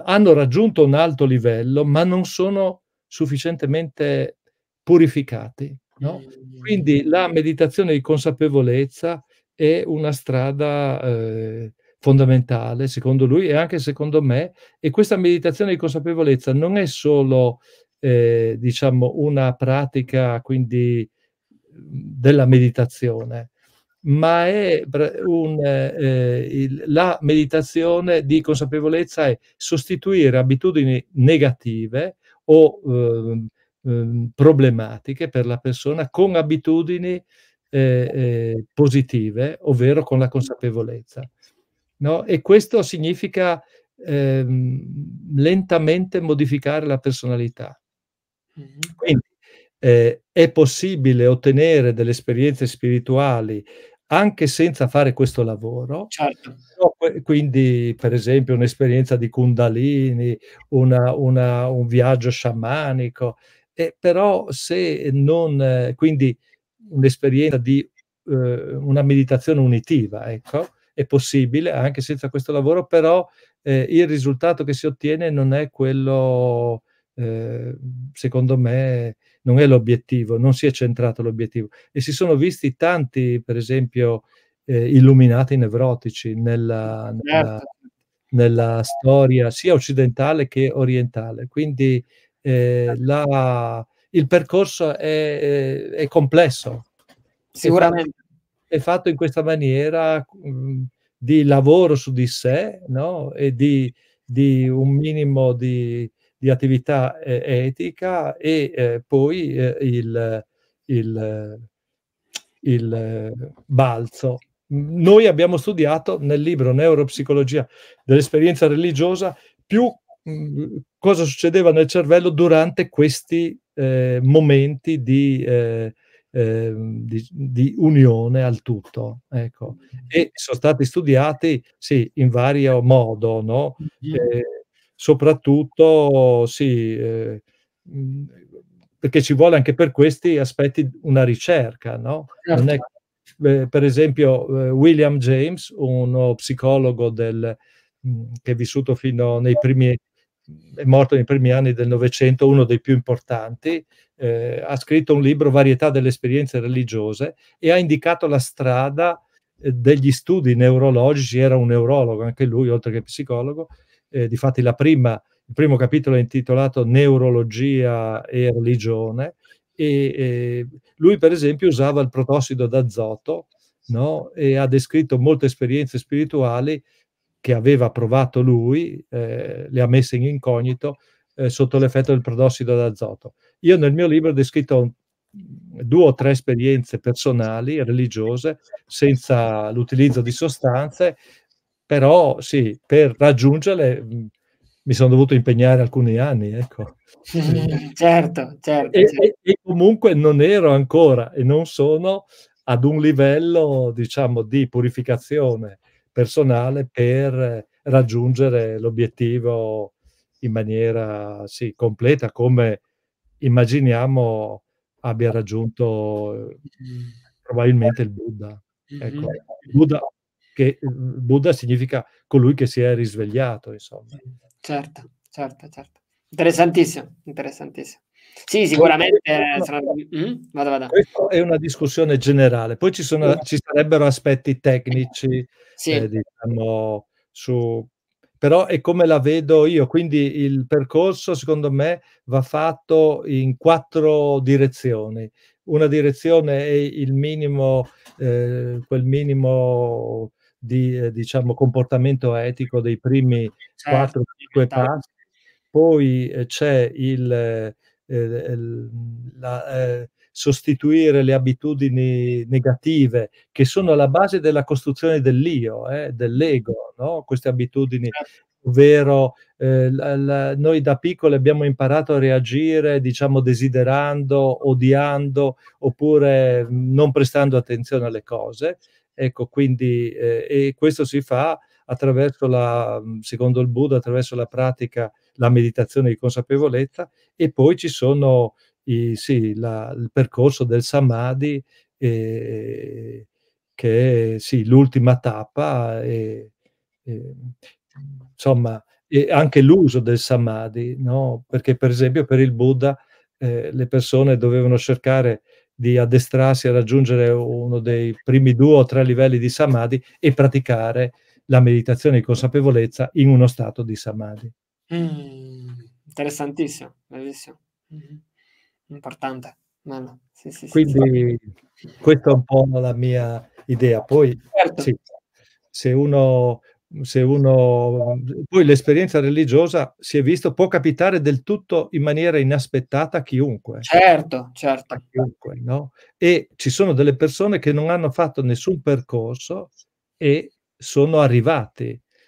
hanno raggiunto un alto livello, ma non sono sufficientemente purificati, no, Mh. quindi la meditazione di consapevolezza è una strada, ehm, fondamentale secondo lui e anche secondo me, e questa meditazione di consapevolezza non è solo, ehm, diciamo una pratica quindi, della meditazione, ma è un ehm, il la meditazione di consapevolezza è sostituire abitudini negative o, uhm, problematiche per la persona con abitudini, ehm, ehm, positive, ovvero con la consapevolezza, no, e questo significa, ehm, lentamente modificare la personalità. Mh-mh. Quindi, ehm, è possibile ottenere delle esperienze spirituali anche senza fare questo lavoro, Certo. quindi per esempio un'esperienza di kundalini, una una un viaggio sciamanico, e però se non quindi un'esperienza di uhm, una meditazione unitiva, ecco, è possibile anche senza questo lavoro, però, ehm, il risultato che si ottiene non è quello ehm, secondo me non è l'obiettivo, non si è centrato l'obiettivo. E si sono visti tanti, per esempio, ehm, illuminati nevrotici nella nella Certo. nella storia sia occidentale che orientale. Quindi, ehm, la il percorso è è è complesso. È fatto Sicuramente. è fatto in questa maniera, mhmm, di lavoro su di sé, no, e di di un minimo di di attività e etica e, ehm, poi, ehm, il il il balzo. Noi abbiamo studiato nel libro Neuropsicologia dell'esperienza religiosa più, mhmm, cosa succedeva nel cervello durante questi, ehm, momenti di ehm, ehm, di di unione al tutto, ecco. E son stati studiati, sì, in vario modo, no, Mh-mh. Soprattutto sì, ehm, mhmm, perché ci vuole anche per questi aspetti una ricerca, no, non è Certo. ehm, per esempio, uhm, William James, uno psicologo del mhmm, che è vissuto fino nei primi è morto nei primi anni del '900, uno dei più importanti, ehm, ha scritto un libro "Varietà delle esperienze religiose" e ha indicato la strada, ehm, degli studi neurologici, era un neurologo anche lui oltre che psicologo, ehm, difatti prima il primo capitolo è intitolato "Neurologia e religione", e, ehm, lui per esempio usava il protossido d'azoto, no, e ha descritto molte esperienze spirituali che aveva provato lui, ehm, le ha messe in incognito, ehm, sotto l'effetto del protossido d'azoto. Io nel mio libro ho descritto, 2 o 3 esperienze personali, religiose, senza l'utilizzo di sostanze, però sì, per raggiungerle, mhmm, mi son dovuto impegnare alcuni anni, ecco. Certo, certo, E cer e comunque non ero ancora e non sono ad un livello, diciamo, di purificazione personale per raggiungere l'obiettivo in maniera, sì, completa come immaginiamo abbia raggiunto Mh. probabilmente il Buddha. Ecco, Mh-mh. Buddha che mhmm, Buddha significa colui che si è risvegliato, insomma. Certo, certo, certo. Interessantissimo, interessantissimo. Sì, sicuramente saranno mh? Vada, vada. Questo è una discussione generale. Poi ci sono ci sarebbero aspetti tecnici, Sì. ehm, diciamo su però è come la vedo io, quindi il percorso secondo me va fatto in 4 direzioni. Una direzione è il minimo ehm, quel minimo di, ehm, diciamo comportamento etico dei primi Certo, 4, 5 passi, poi, ehm, c'è il el la ehm, sostituire le abitudini negative che sono alla base della costruzione dell'io, eh, dell'ego, no, queste abitudini, Certo. ovvero, ehm, la la noi da piccoli abbiamo imparato a reagire, diciamo, desiderando, odiando, oppure non prestando attenzione alle cose. Ecco, quindi ehm, e questo si fa attraverso la mhmm, secondo il Buddha, attraverso la pratica, la meditazione di consapevolezza e poi ci sono i sì, la il percorso del samadhi, ehm, che è sì, l'ultima tappa e, ehm, insomma, e anche l'uso del samadhi, no, perché per esempio per il Buddha, ehm, le persone dovevano cercare di addestrarsi a raggiungere uno dei primi 2 o 3 livelli di samadhi e praticare la meditazione di consapevolezza in uno stato di samadhi. Mh, interessantissimo, bellissimo. Mh-mh. Importante, bello. Sì, sì, sì, sì. Quindi questa è un po' la mia idea. Poi Certo. se uno se uno poi l'esperienza religiosa si è visto, può capitare del tutto in maniera inaspettata a chiunque. Certo, A certo. chiunque, no, e ci sono delle persone che non hanno fatto nessun percorso e sono arrivati,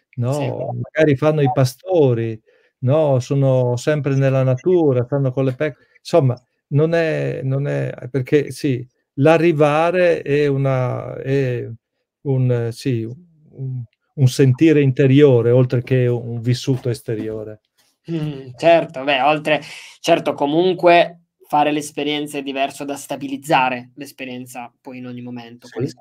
Sì. no, magari fanno i pastori, no, sono sempre nella natura, stanno con le pec insomma non è non è perché sì, l'arrivare è una è un sì, un un sentire interiore oltre che un vissuto esteriore. Mh, certo, beh, oltre certo comunque fare l'esperienza è diverso da stabilizzare l'esperienza poi in ogni momento, Sì.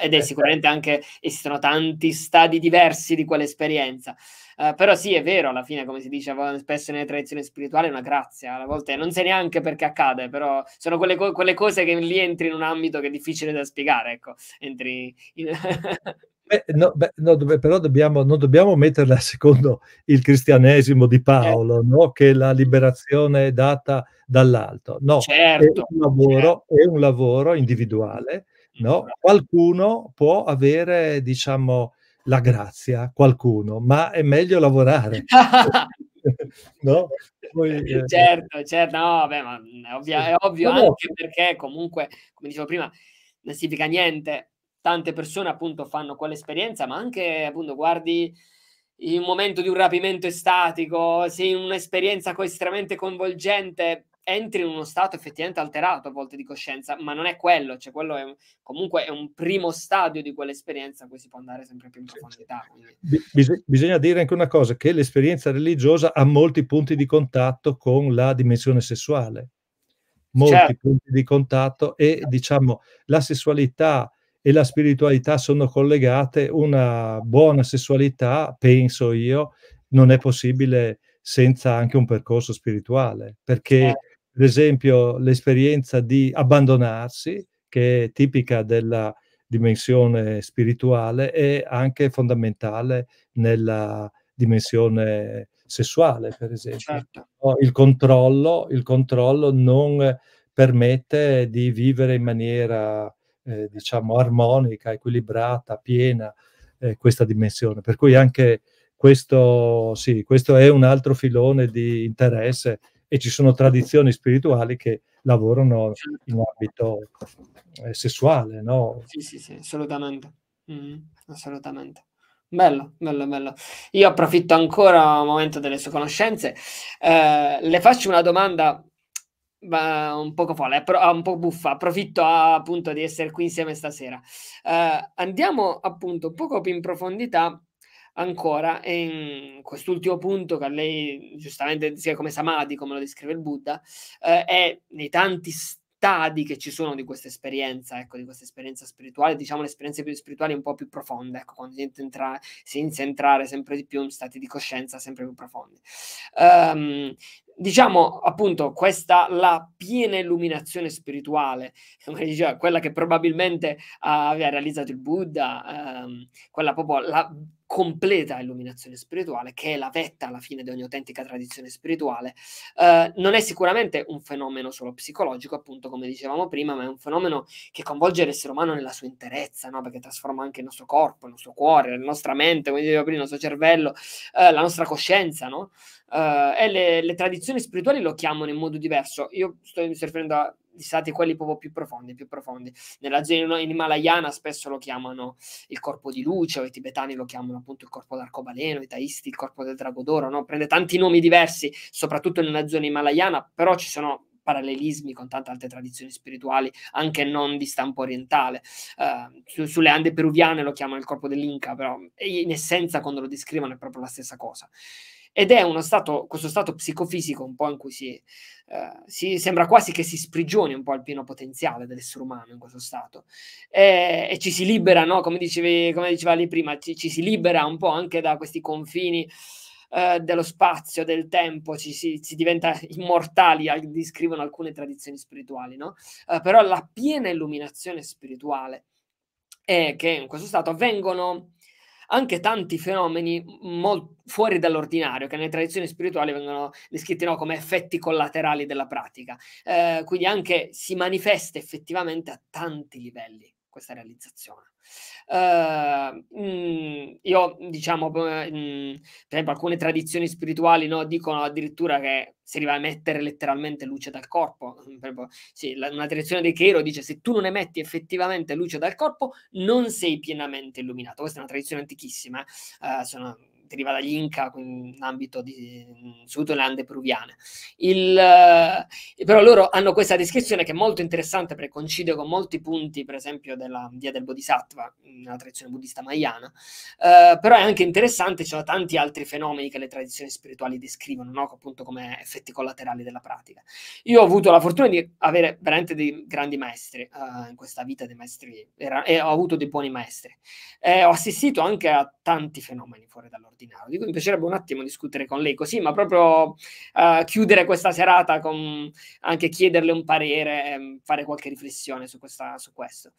Ed è sicuramente anche esistono tanti stadi diversi di quell'esperienza. Uhm, però sì, è vero, alla fine come si dice spesso nelle tradizioni spirituali è una grazia, a volte non sai neanche perché accade, però sono quelle co quelle cose che lì entri in un ambito che è difficile da spiegare, ecco. Entri in Beh, no beh, no, però dobbiamo non dobbiamo metterla secondo il cristianesimo di Certo. Paolo, no, che la liberazione è data dall'alto. No, è Certo, un cer lavoro è un lavoro individuale, no, qualcuno può avere, diciamo, la grazia, qualcuno, ma è meglio lavorare. No, poi, ehm Certo, cer no, vabbè, ma, è ovvia Sì. è ovvio no. anche perché comunque, come dicevo prima, non significa niente. Tante persone appunto fanno quell'esperienza, ma anche appunto guardi il momento di un rapimento estatico, sei in un'esperienza estremamente coinvolgente, entri in uno stato effettivamente alterato a volte di coscienza, ma non è quello, cioè quello è un comunque è un primo stadio di quell'esperienza, poi si può andare sempre più in profondità, quindi Bi bise bisogna dire anche una cosa, che l'esperienza religiosa ha molti punti di contatto con la dimensione sessuale. Molti punti di contatto e diciamo la sessualità e la spiritualità sono collegate, una buona sessualità, penso io, non è possibile senza anche un percorso spirituale, perché ad esempio l'esperienza di abbandonarsi, che è tipica della dimensione spirituale, è anche fondamentale nella dimensione sessuale, per esempio. Certo. Il controllo il controllo non permette di vivere in maniera, ehm, diciamo armonica, equilibrata, piena, ehm, questa dimensione. Per cui anche questo sì, questo è un altro filone di interesse e ci sono tradizioni spirituali che lavorano Certo. in ambito, ehm, sessuale, no? Sì, sì, sì, assolutamente. Mh-mh, assolutamente. Bello, bello, bello. Io approfitto ancora un momento delle sue conoscenze, ehm, le faccio una domanda, un poco folle, però un po' buffa, approfitto appunto di essere qui insieme stasera. Ehm, andiamo appunto un poco più in profondità ancora in quest'ultimo punto che lei giustamente sia come samadhi, come lo descrive il Buddha, ehm, è nei tanti stadi che ci sono di questa esperienza, ecco, di questa esperienza spirituale, diciamo le esperienze più spirituali un po' più profonde, ecco, quando si entra- si inizia a entrare sempre di più in stati di coscienza sempre più profondi. Um, diciamo appunto questa la piena illuminazione spirituale, diceva, quella che probabilmente aveva realizzato il Buddha, ehm, quella proprio la completa illuminazione spirituale, che è la vetta alla fine di ogni autentica tradizione spirituale, eh, non è sicuramente un fenomeno solo psicologico, appunto, come dicevamo prima, ma è un fenomeno che coinvolge l'essere umano nella sua interezza, no? perché trasforma anche il nostro corpo, il nostro cuore, la nostra mente, come dicevo prima, il nostro cervello, eh, la nostra coscienza, no? Uh, e le, le, tradizioni spirituali lo chiamano in modo diverso. Io sto riferendo a stati quelli proprio più profondi, più profondi. Nella zona Himalayana spesso lo chiamano il corpo di luce, o i tibetani lo chiamano appunto il corpo d'arcobaleno, i taisti il corpo del drago d'oro, no? prende tanti nomi diversi, soprattutto nella zona himalayana, però ci sono parallelismi con tante altre tradizioni spirituali, anche non di stampo orientale. Uh, su, sulle Ande peruviane lo chiamano il corpo dell'Inca, però in essenza quando lo descrivono è proprio la stessa cosa ed è uno stato, questo stato psicofisico un po' in cui si, uh, si, sembra quasi che si sprigioni un po' il pieno potenziale dell'essere umano in questo stato e, e ci si libera, no? come, dicevi, come diceva lì prima, ci, ci, si libera un po' anche da questi confini uh, dello spazio, del tempo, ci si, si diventa immortali, descrivono alcune tradizioni spirituali, no? uh, però la piena illuminazione spirituale è che in questo stato avvengono anche tanti fenomeni molto fuori dall'ordinario che nelle tradizioni spirituali vengono descritti no, come effetti collaterali della pratica. Eh, quindi anche si manifesta effettivamente a tanti livelli questa realizzazione. Uh, mh, io diciamo, mh, per esempio, alcune tradizioni spirituali no, dicono addirittura che si arriva a emettere letteralmente luce dal corpo. Esempio, sì, la, una tradizione dei Keiro dice se tu non emetti effettivamente luce dal corpo, non sei pienamente illuminato. Questa è una tradizione antichissima. Uh, sono deriva dagli Inca in ambito di soprattutto nelle Ande peruviane. Il, eh, però loro hanno questa descrizione che è molto interessante perché coincide con molti punti, per esempio, della via del Bodhisattva, nella tradizione buddista maiana, eh, però è anche interessante, ci sono tanti altri fenomeni che le tradizioni spirituali descrivono, no? appunto come effetti collaterali della pratica. Io ho avuto la fortuna di avere veramente dei grandi maestri uh, in questa vita dei maestri, era, e ho avuto dei buoni maestri. Ho assistito anche a tanti fenomeni fuori dall'ordine straordinario, di cui mi piacerebbe un attimo discutere con lei così, ma proprio uh, chiudere questa serata con anche chiederle un parere, e fare qualche riflessione su, questa, su questo.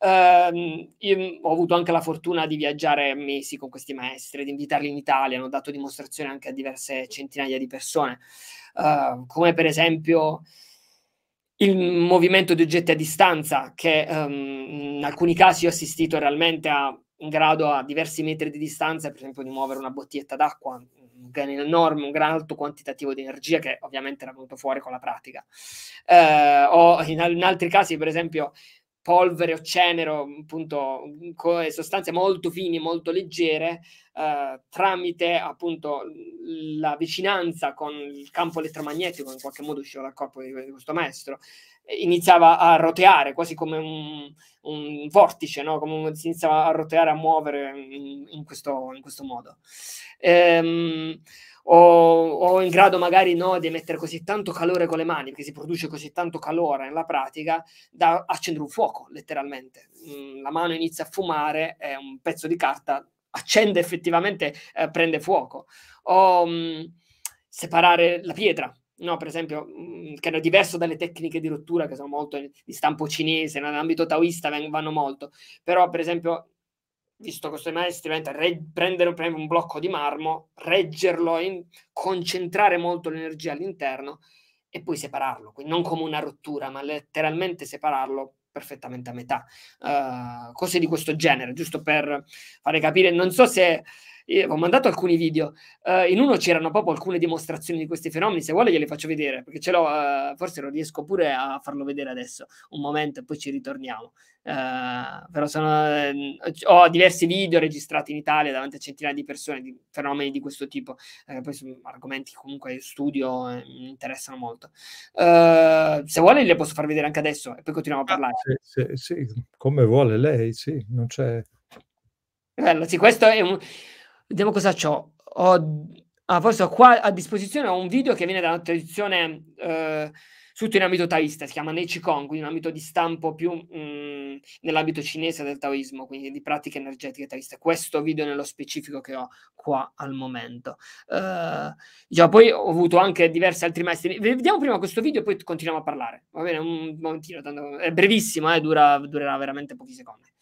Uh, io ho avuto anche la fortuna di viaggiare mesi con questi maestri, di invitarli in Italia, hanno dato dimostrazione anche a diverse centinaia di persone, uh, come per esempio il movimento di oggetti a distanza, che um, in alcuni casi ho assistito realmente a in grado a diversi metri di distanza, per esempio, di muovere una bottiglietta d'acqua, un enorme, un gran alto quantitativo di energia che ovviamente era venuto fuori con la pratica. Eh, o in, in, altri casi, per esempio, polvere o cenero, appunto, sostanze molto fini, molto leggere, eh, tramite appunto la vicinanza con il campo elettromagnetico, in qualche modo usciva dal corpo di, di questo maestro, iniziava a roteare quasi come un, un vortice, no? come si iniziava a roteare, a muovere in, in, questo, in questo, modo. Ehm, o, o, in grado magari no, di emettere così tanto calore con le mani, perché si produce così tanto calore nella pratica, da accendere un fuoco, letteralmente. Mm, la mano inizia a fumare e un pezzo di carta accende effettivamente, eh, prende fuoco. O mh, mm, separare la pietra, no, per esempio, mhmm, che era diverso dalle tecniche di rottura che sono molto di stampo cinese, nell'ambito taoista vanno molto, però per esempio, visto questo maestri, re- prendere un blocco di marmo, reggerlo, in, concentrare molto l'energia all'interno e poi separarlo, quindi non come una rottura, ma letteralmente separarlo perfettamente a metà. Uh, cose di questo genere, giusto per fare capire, non so se io ho mandato alcuni video, uh, in uno c'erano proprio alcune dimostrazioni di questi fenomeni, se vuole gliele faccio vedere, perché ce l'ho, uh, forse lo riesco pure a farlo vedere adesso, un momento e poi ci ritorniamo. Uh, però sono, eh, ho diversi video registrati in Italia davanti a centinaia di persone di fenomeni di questo tipo, poi sono argomenti che comunque studio e mi interessano molto. se vuole le posso far vedere anche adesso e poi continuiamo a ah, parlare. Ah, sì, sì, sì, come vuole lei, sì, non c'è... Bello, sì, questo è un Vediamo cosa c'ho. Ho, ah, forse ho qua a disposizione un video che viene da una tradizione eh, tutto in ambito taoista, si chiama Nei Qigong, quindi un ambito di stampo più mh, mm, nell'ambito cinese del taoismo, quindi di pratiche energetiche taoiste. Questo video nello specifico che ho qua al momento. Uh, già, poi ho avuto anche diversi altri maestri. Vediamo prima questo video e poi continuiamo a parlare. Va bene, un momentino, tanto, è brevissimo, eh, dura, durerà veramente pochi secondi.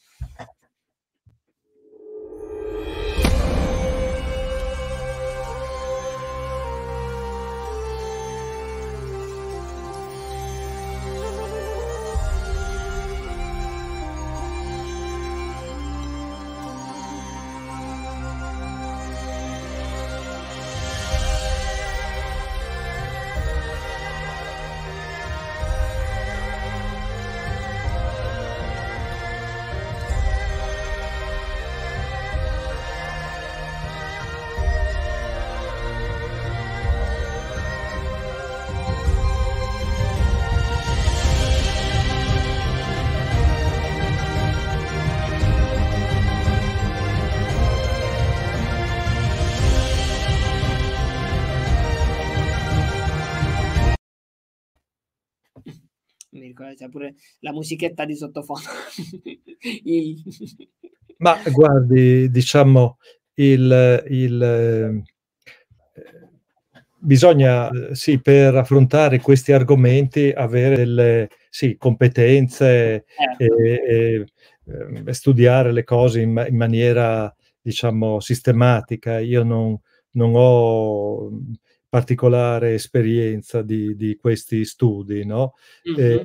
C'è pure la musichetta di sottofondo. il... Ma guardi, diciamo, il, il eh, bisogna, sì, per affrontare questi argomenti avere delle sì, competenze certo. e, e, e, studiare le cose in, in, maniera, diciamo, sistematica. Io non, non ho particolare esperienza di, di questi studi, no? Mm-hmm.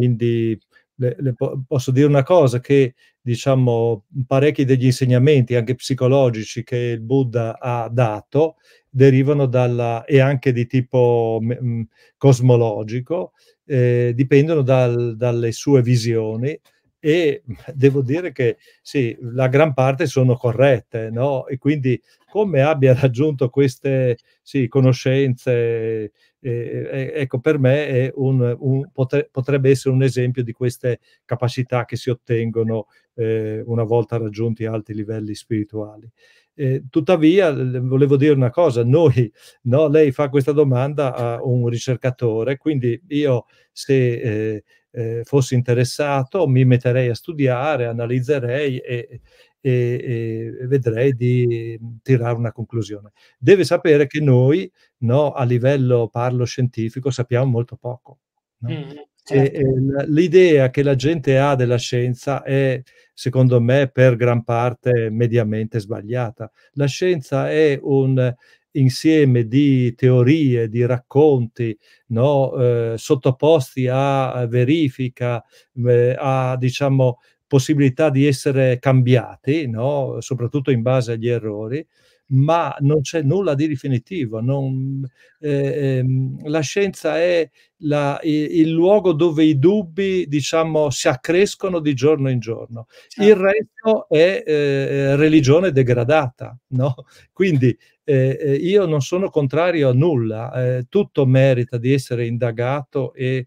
Quindi le, le posso dire una cosa, che diciamo parecchi degli insegnamenti, anche psicologici, che il Buddha ha dato, derivano dalla, e anche di tipo mh, cosmologico, eh, dipendono dal, dalle sue visioni e devo dire che sì, la gran parte sono corrette, no? E quindi come abbia raggiunto queste sì, conoscenze eh, ecco, per me un, un, potre, potrebbe essere un esempio di queste capacità che si ottengono eh, una volta raggiunti alti livelli spirituali. Eh, tuttavia, volevo dire una cosa, noi, no, lei fa questa domanda a un ricercatore, quindi io se eh, eh, fossi interessato mi metterei a studiare, analizzerei e, e, e, vedrei di tirare una conclusione. Deve sapere che noi, no, a livello parlo scientifico, sappiamo molto poco. No? Mm, certo. e, l'idea che la gente ha della scienza è, secondo me, per gran parte mediamente sbagliata. La scienza è un insieme di teorie, di racconti, no, eh, sottoposti a verifica, eh, a diciamo possibilità di essere cambiati, no? soprattutto in base agli errori, ma non c'è nulla di definitivo. Non, eh, ehm, la scienza è la, il, luogo dove i dubbi, diciamo, si accrescono di giorno in giorno. Certo. Il resto è eh, religione degradata, no? Quindi eh, eh io non sono contrario a nulla, eh, tutto merita di essere indagato e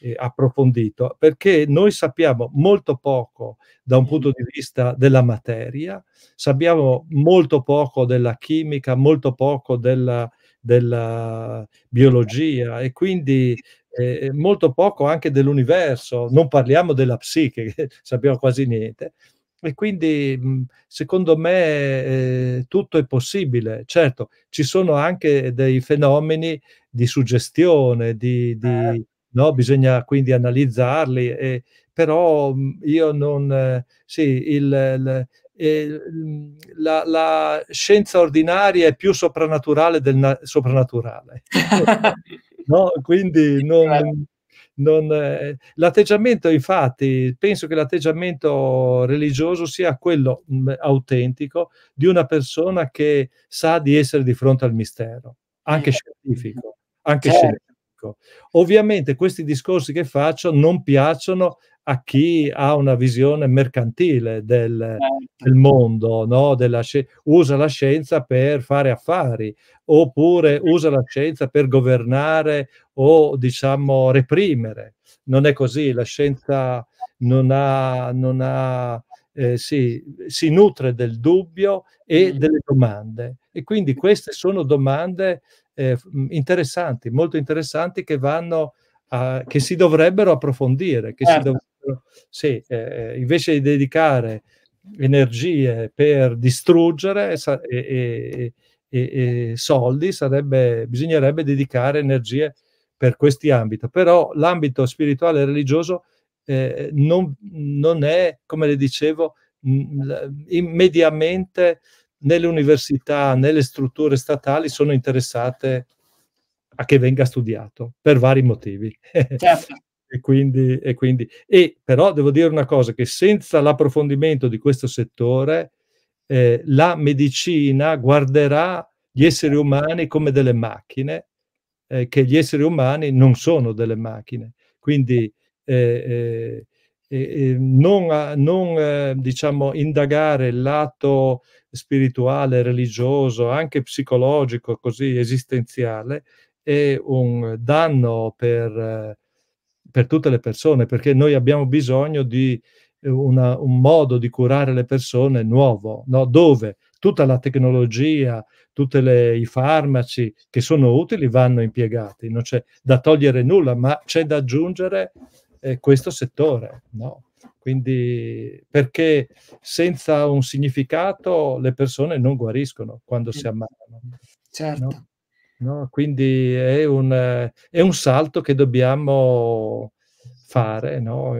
eh, approfondito, perché noi sappiamo molto poco da un punto di vista della materia, sappiamo molto poco della chimica, molto poco della, della biologia e quindi eh, molto poco anche dell'universo, non parliamo della psiche, sappiamo quasi niente. E quindi secondo me eh, tutto è possibile. Certo, ci sono anche dei fenomeni di suggestione, di, di, eh no? bisogna quindi analizzarli, e, però io non... Eh, sì, il, il, eh, la, la, scienza ordinaria è più soprannaturale del na- soprannaturale. no? Quindi non, non, eh, l'atteggiamento, infatti, penso che l'atteggiamento religioso sia quello mh, autentico di una persona che sa di essere di fronte al mistero, anche scientifico, anche certo. scientifico. Ovviamente questi discorsi che faccio non piacciono a chi ha una visione mercantile del, certo. del mondo, no? Della, usa la scienza per fare affari, oppure usa la scienza per governare o diciamo reprimere. Non è così, la scienza non ha, non ha eh, si, si, nutre del dubbio e delle domande. E quindi queste sono domande eh, interessanti, molto interessanti che vanno a, che si dovrebbero approfondire, che certo. si dovrebbero, sì, eh, invece di dedicare energie per distruggere e, e, e, e, soldi, sarebbe, bisognerebbe dedicare energie per questi ambiti. Però l'ambito spirituale e religioso eh, non, non, è, come le dicevo, immediatamente nelle università, nelle strutture statali sono interessate a che venga studiato per vari motivi. Certo. e, quindi, e, quindi, e però devo dire una cosa, che senza l'approfondimento di questo settore, eh, la medicina guarderà gli esseri umani come delle macchine, eh, che gli esseri umani non sono delle macchine. Quindi eh, eh, non, non eh, diciamo, indagare il lato spirituale, religioso, anche psicologico, così esistenziale, è un danno per, per tutte le persone, perché noi abbiamo bisogno di una, un modo di curare le persone nuovo, no? dove tutta la tecnologia, tutti i farmaci che sono utili vanno impiegati, non c'è da togliere nulla, ma c'è da aggiungere eh, questo settore. No? Quindi, perché senza un significato le persone non guariscono quando si ammalano. Certo. No? No? Quindi è un, è un, salto che dobbiamo fare no?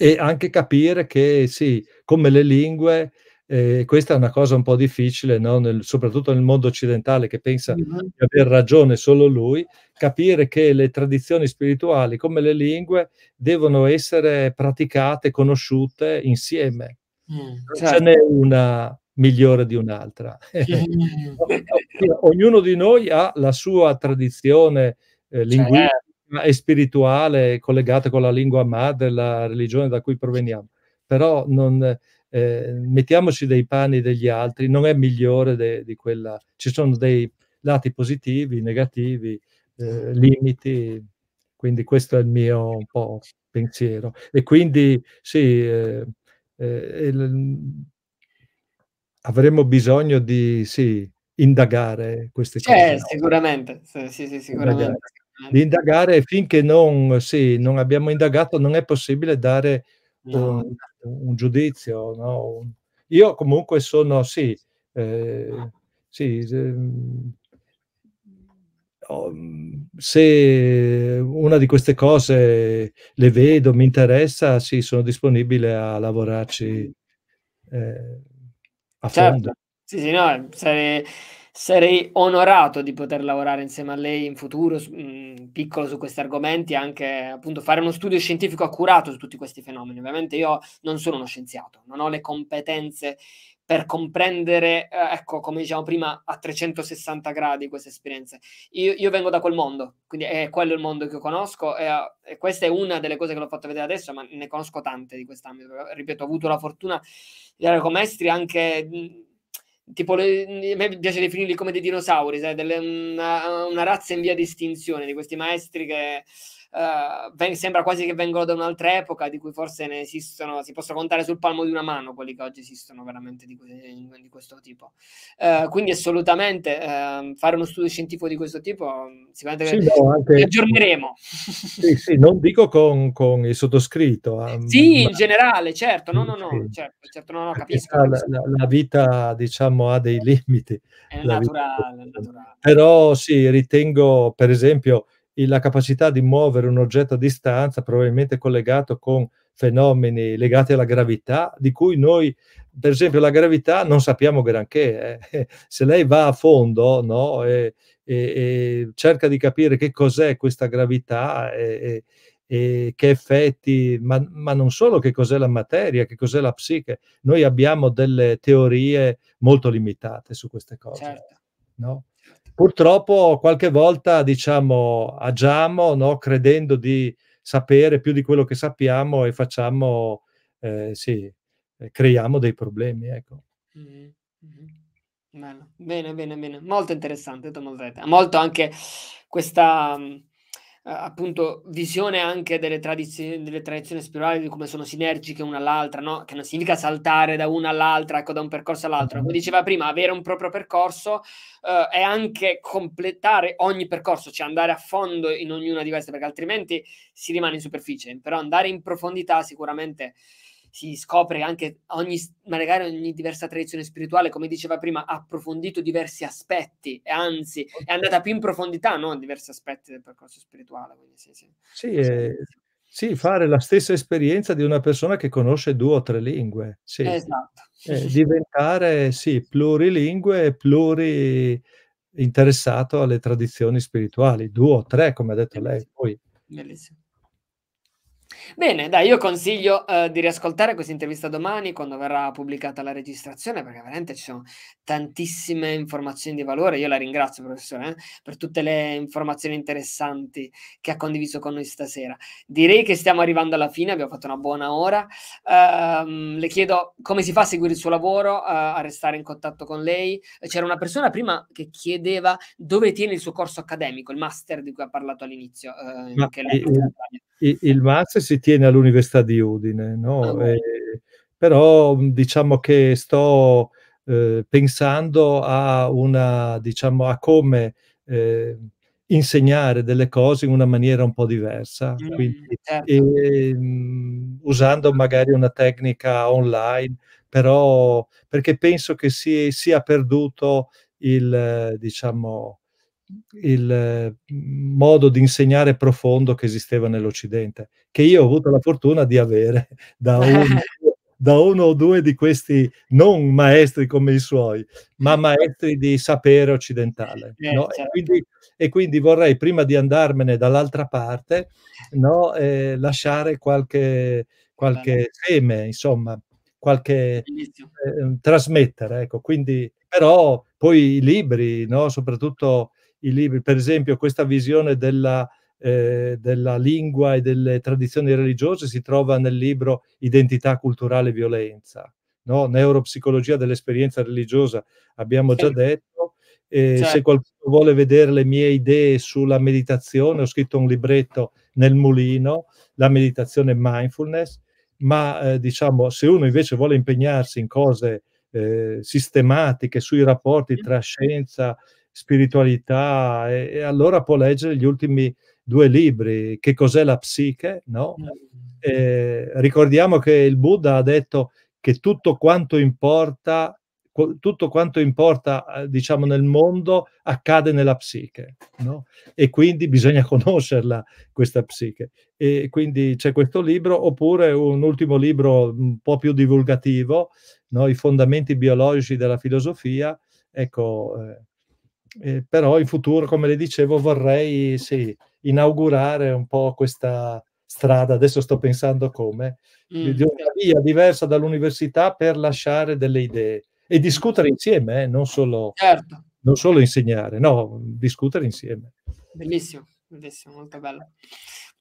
e anche capire che sì, come le lingue, eh, questa è una cosa un po' difficile, no? nel, soprattutto nel mondo occidentale che pensa di aver ragione solo lui, capire che le tradizioni spirituali, come le lingue, devono essere praticate, conosciute insieme. Mm, non certo. ce n'è una migliore di un'altra. Ognuno di noi ha la sua tradizione eh, linguistica certo. e spirituale collegata con la lingua madre, la religione da cui proveniamo. Però non, eh, mettiamoci dei panni degli altri, non è migliore de, di quella. Ci sono dei lati positivi, negativi, eh, limiti, quindi questo è il mio un po' pensiero. E quindi sì, eh, eh il, avremmo bisogno di sì, indagare queste cose. No? Sicuramente, sì, sì, sicuramente. Indagare. Di indagare finché non, sì, non abbiamo indagato, non è possibile dare. Un, un, giudizio. No? Io comunque sono, sì, eh, sì ehm, se una di queste cose le vedo, mi interessa, sì, sono disponibile a lavorarci. Eh, a certo. fondo. Sì, sì, no, sarei, sarei, onorato di poter lavorare insieme a lei in futuro, mh, mhmm, piccolo su questi argomenti, anche appunto fare uno studio scientifico accurato su tutti questi fenomeni. Ovviamente io non sono uno scienziato, non ho le competenze per comprendere, eh, ecco, come diciamo prima, a 360 gradi queste esperienze. Io, io, vengo da quel mondo, quindi è quello il mondo che io conosco e, e, questa è una delle cose che l'ho fatto vedere adesso, ma ne conosco tante di quest'ambito. Ripeto, ho avuto la fortuna di avere come maestri anche tipo le, a me piace definirli come dei dinosauri, sai, delle, una, una razza in via di estinzione di questi maestri che Uh, sembra quasi che vengono da un'altra epoca di cui forse ne esistono, si possono contare sul palmo di una mano quelli che oggi esistono veramente di, di questo tipo. Uh, quindi assolutamente uh, fare uno studio scientifico di questo tipo sicuramente sì, no, anche, aggiorneremo. Sì, sì, non dico con, con il sottoscritto. Um, sì, ma... in generale, certo, no, no, no, sì. certo, certo, no, no, capisco. La, la, la, vita, diciamo, ha dei limiti. È naturale, vita... è naturale. Però sì, ritengo, per esempio, la capacità di muovere un oggetto a distanza, probabilmente collegato con fenomeni legati alla gravità, di cui noi, per esempio, la gravità non sappiamo granché. Eh. Se lei va a fondo no, e, e, e, cerca di capire che cos'è questa gravità e, e che effetti, ma, ma, non solo che cos'è la materia, che cos'è la psiche, noi abbiamo delle teorie molto limitate su queste cose. Certo. No? Purtroppo qualche volta, diciamo, agiamo no, credendo di sapere più di quello che sappiamo e facciamo, eh, sì, eh, creiamo dei problemi, ecco. Mm-hmm. Bene, bene, bene, bene. Molto interessante, molto, molto anche questa... appunto visione anche delle tradizioni delle tradizioni spirituali di come sono sinergiche una all'altra, no, che non significa saltare da una all'altra, ecco, da un percorso all'altro. Come diceva prima, avere un proprio percorso, uhm, è anche completare ogni percorso, cioè andare a fondo in ognuna di queste, perché altrimenti si rimane in superficie. Però andare in profondità sicuramente si scopre anche ogni, magari ogni diversa tradizione spirituale, come diceva prima, ha approfondito diversi aspetti e anzi è andata più in profondità no? diversi aspetti del percorso spirituale. Quindi, sì, sì. Sì, eh, sì, fare la stessa esperienza di una persona che conosce due o tre lingue. Sì. Esatto. Eh, diventare, sì, plurilingue e pluri interessato alle tradizioni spirituali, due o tre, come ha detto Bellissimo. lei. Poi Bellissimo. Bene, dai, io consiglio, uhm, di riascoltare questa intervista domani quando verrà pubblicata la registrazione, perché veramente ci sono tantissime informazioni di valore. Io la ringrazio professore, eh, per tutte le informazioni interessanti che ha condiviso con noi stasera. Direi che stiamo arrivando alla fine, abbiamo fatto una buona ora. Uhm, le chiedo come si fa a seguire il suo lavoro, a a restare in contatto con lei. C'era una persona prima che chiedeva dove tiene il suo corso accademico, il master di cui ha parlato all'inizio, uhm, Ma lei i il master si tiene all'Università di Udine, no, ehm, però, mhmm, diciamo che sto, uhm, pensando a una diciamo, a come, ehm, insegnare delle cose in una maniera un po' diversa, quindi, Mh, certo. ehm, usando magari una tecnica online, però perché penso che si sia perduto il diciamo, il, mhmm, modo di insegnare profondo che esisteva nell'Occidente, che io ho avuto la fortuna di avere da un da 1 o 2 di questi non maestri come i suoi, ma maestri di sapere occidentale, Eh, no, e certo. quindi e quindi vorrei prima di andarmene dall'altra parte, no, ehm, lasciare qualche qualche seme, insomma, qualche ehm, trasmettere, ecco. Quindi però poi i libri, no, soprattutto i libri per esempio questa visione della ehm, della lingua e delle tradizioni religiose si trova nel libro "Identità culturale e violenza", no, neuropsicologia dell'esperienza religiosa abbiamo già Sì. detto, e se Certo. qualcuno vuole vedere le mie idee sulla meditazione, ho scritto un libretto "Nel mulino", la meditazione mindfulness, ma, ehm, diciamo se uno invece vuole impegnarsi in cose, ehm, sistematiche sui rapporti tra scienza, spiritualità, e e allora può leggere gli ultimi 2 libri: "Che cos'è la psiche", no, ehm, ricordiamo che il Buddha ha detto che tutto quanto importa tutto quanto importa, uhm, diciamo nel mondo accade nella psiche, no, e quindi bisogna conoscerla questa psiche. E quindi c'è questo libro, oppure un ultimo libro un po' più divulgativo, no, "I fondamenti biologici della filosofia", ecco, ehm, ehm, però in futuro, come le dicevo, vorrei sì, inaugurare un po' questa strada, adesso sto pensando come, di di una via diversa dall'università per lasciare delle idee e discutere insieme eh, non solo Certo. non solo insegnare, no, discutere insieme. Bellissimo, bellissimo, molto bello.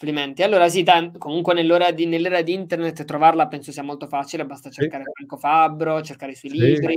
Complimenti. Allora sì, tan comunque nell'ora di nell'era di internet trovarla penso sia molto facile, basta Sì. cercare Franco Fabbro, cercare i suoi Sì, libri.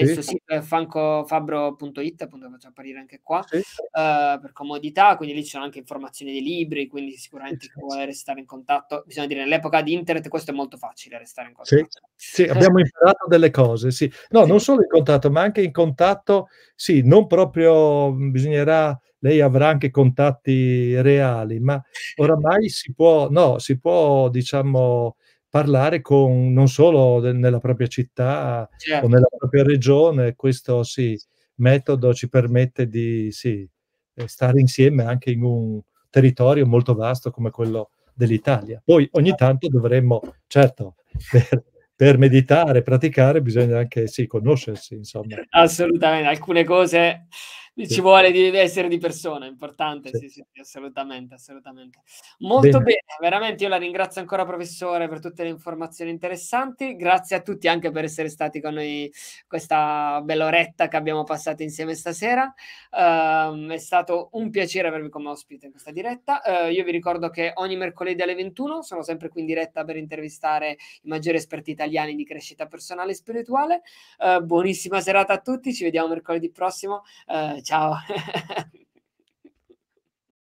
Il sì. suo sito è francofabbro.it, appunto faccio apparire anche qua, Sì. uhm, per comodità, quindi lì ci sono anche informazioni dei libri, quindi Sì, sicuramente sì, chi sì. vuole restare in contatto bisogna dire nell'epoca di internet questo è molto facile restare in Sì, contatto. sì, abbiamo imparato delle cose, sì. No, Sì. non solo in contatto, ma anche in contatto sì, non proprio mhmm, bisognerà lei avrà anche contatti reali, ma oramai si può no, si può diciamo parlare con non solo de nella propria città o Certo. nella propria regione, questo sì, metodo ci permette di sì, ehm, stare insieme anche in un territorio molto vasto come quello dell'Italia. Poi ogni tanto dovremmo certo, per per meditare, praticare bisogna anche sì, conoscersi insomma. Assolutamen alcune cose ci Sì. vuole di essere di persona, è importante, Sì. sì, assolutamente, assolutamente. Molto Bene. bene, veramente io la ringrazio ancora professore per tutte le informazioni interessanti. Grazie a tutti anche per essere stati con noi questa bella oretta che abbiamo passato insieme stasera. Uhm, è stato un piacere avervi come ospite in questa diretta. Uhm, io vi ricordo che ogni mercoledì alle 21 sono sempre qui in diretta per intervistare i maggiori esperti italiani di crescita personale e spirituale. Uhm, buonissima serata a tutti, ci vediamo mercoledì prossimo. Uhm, ciao.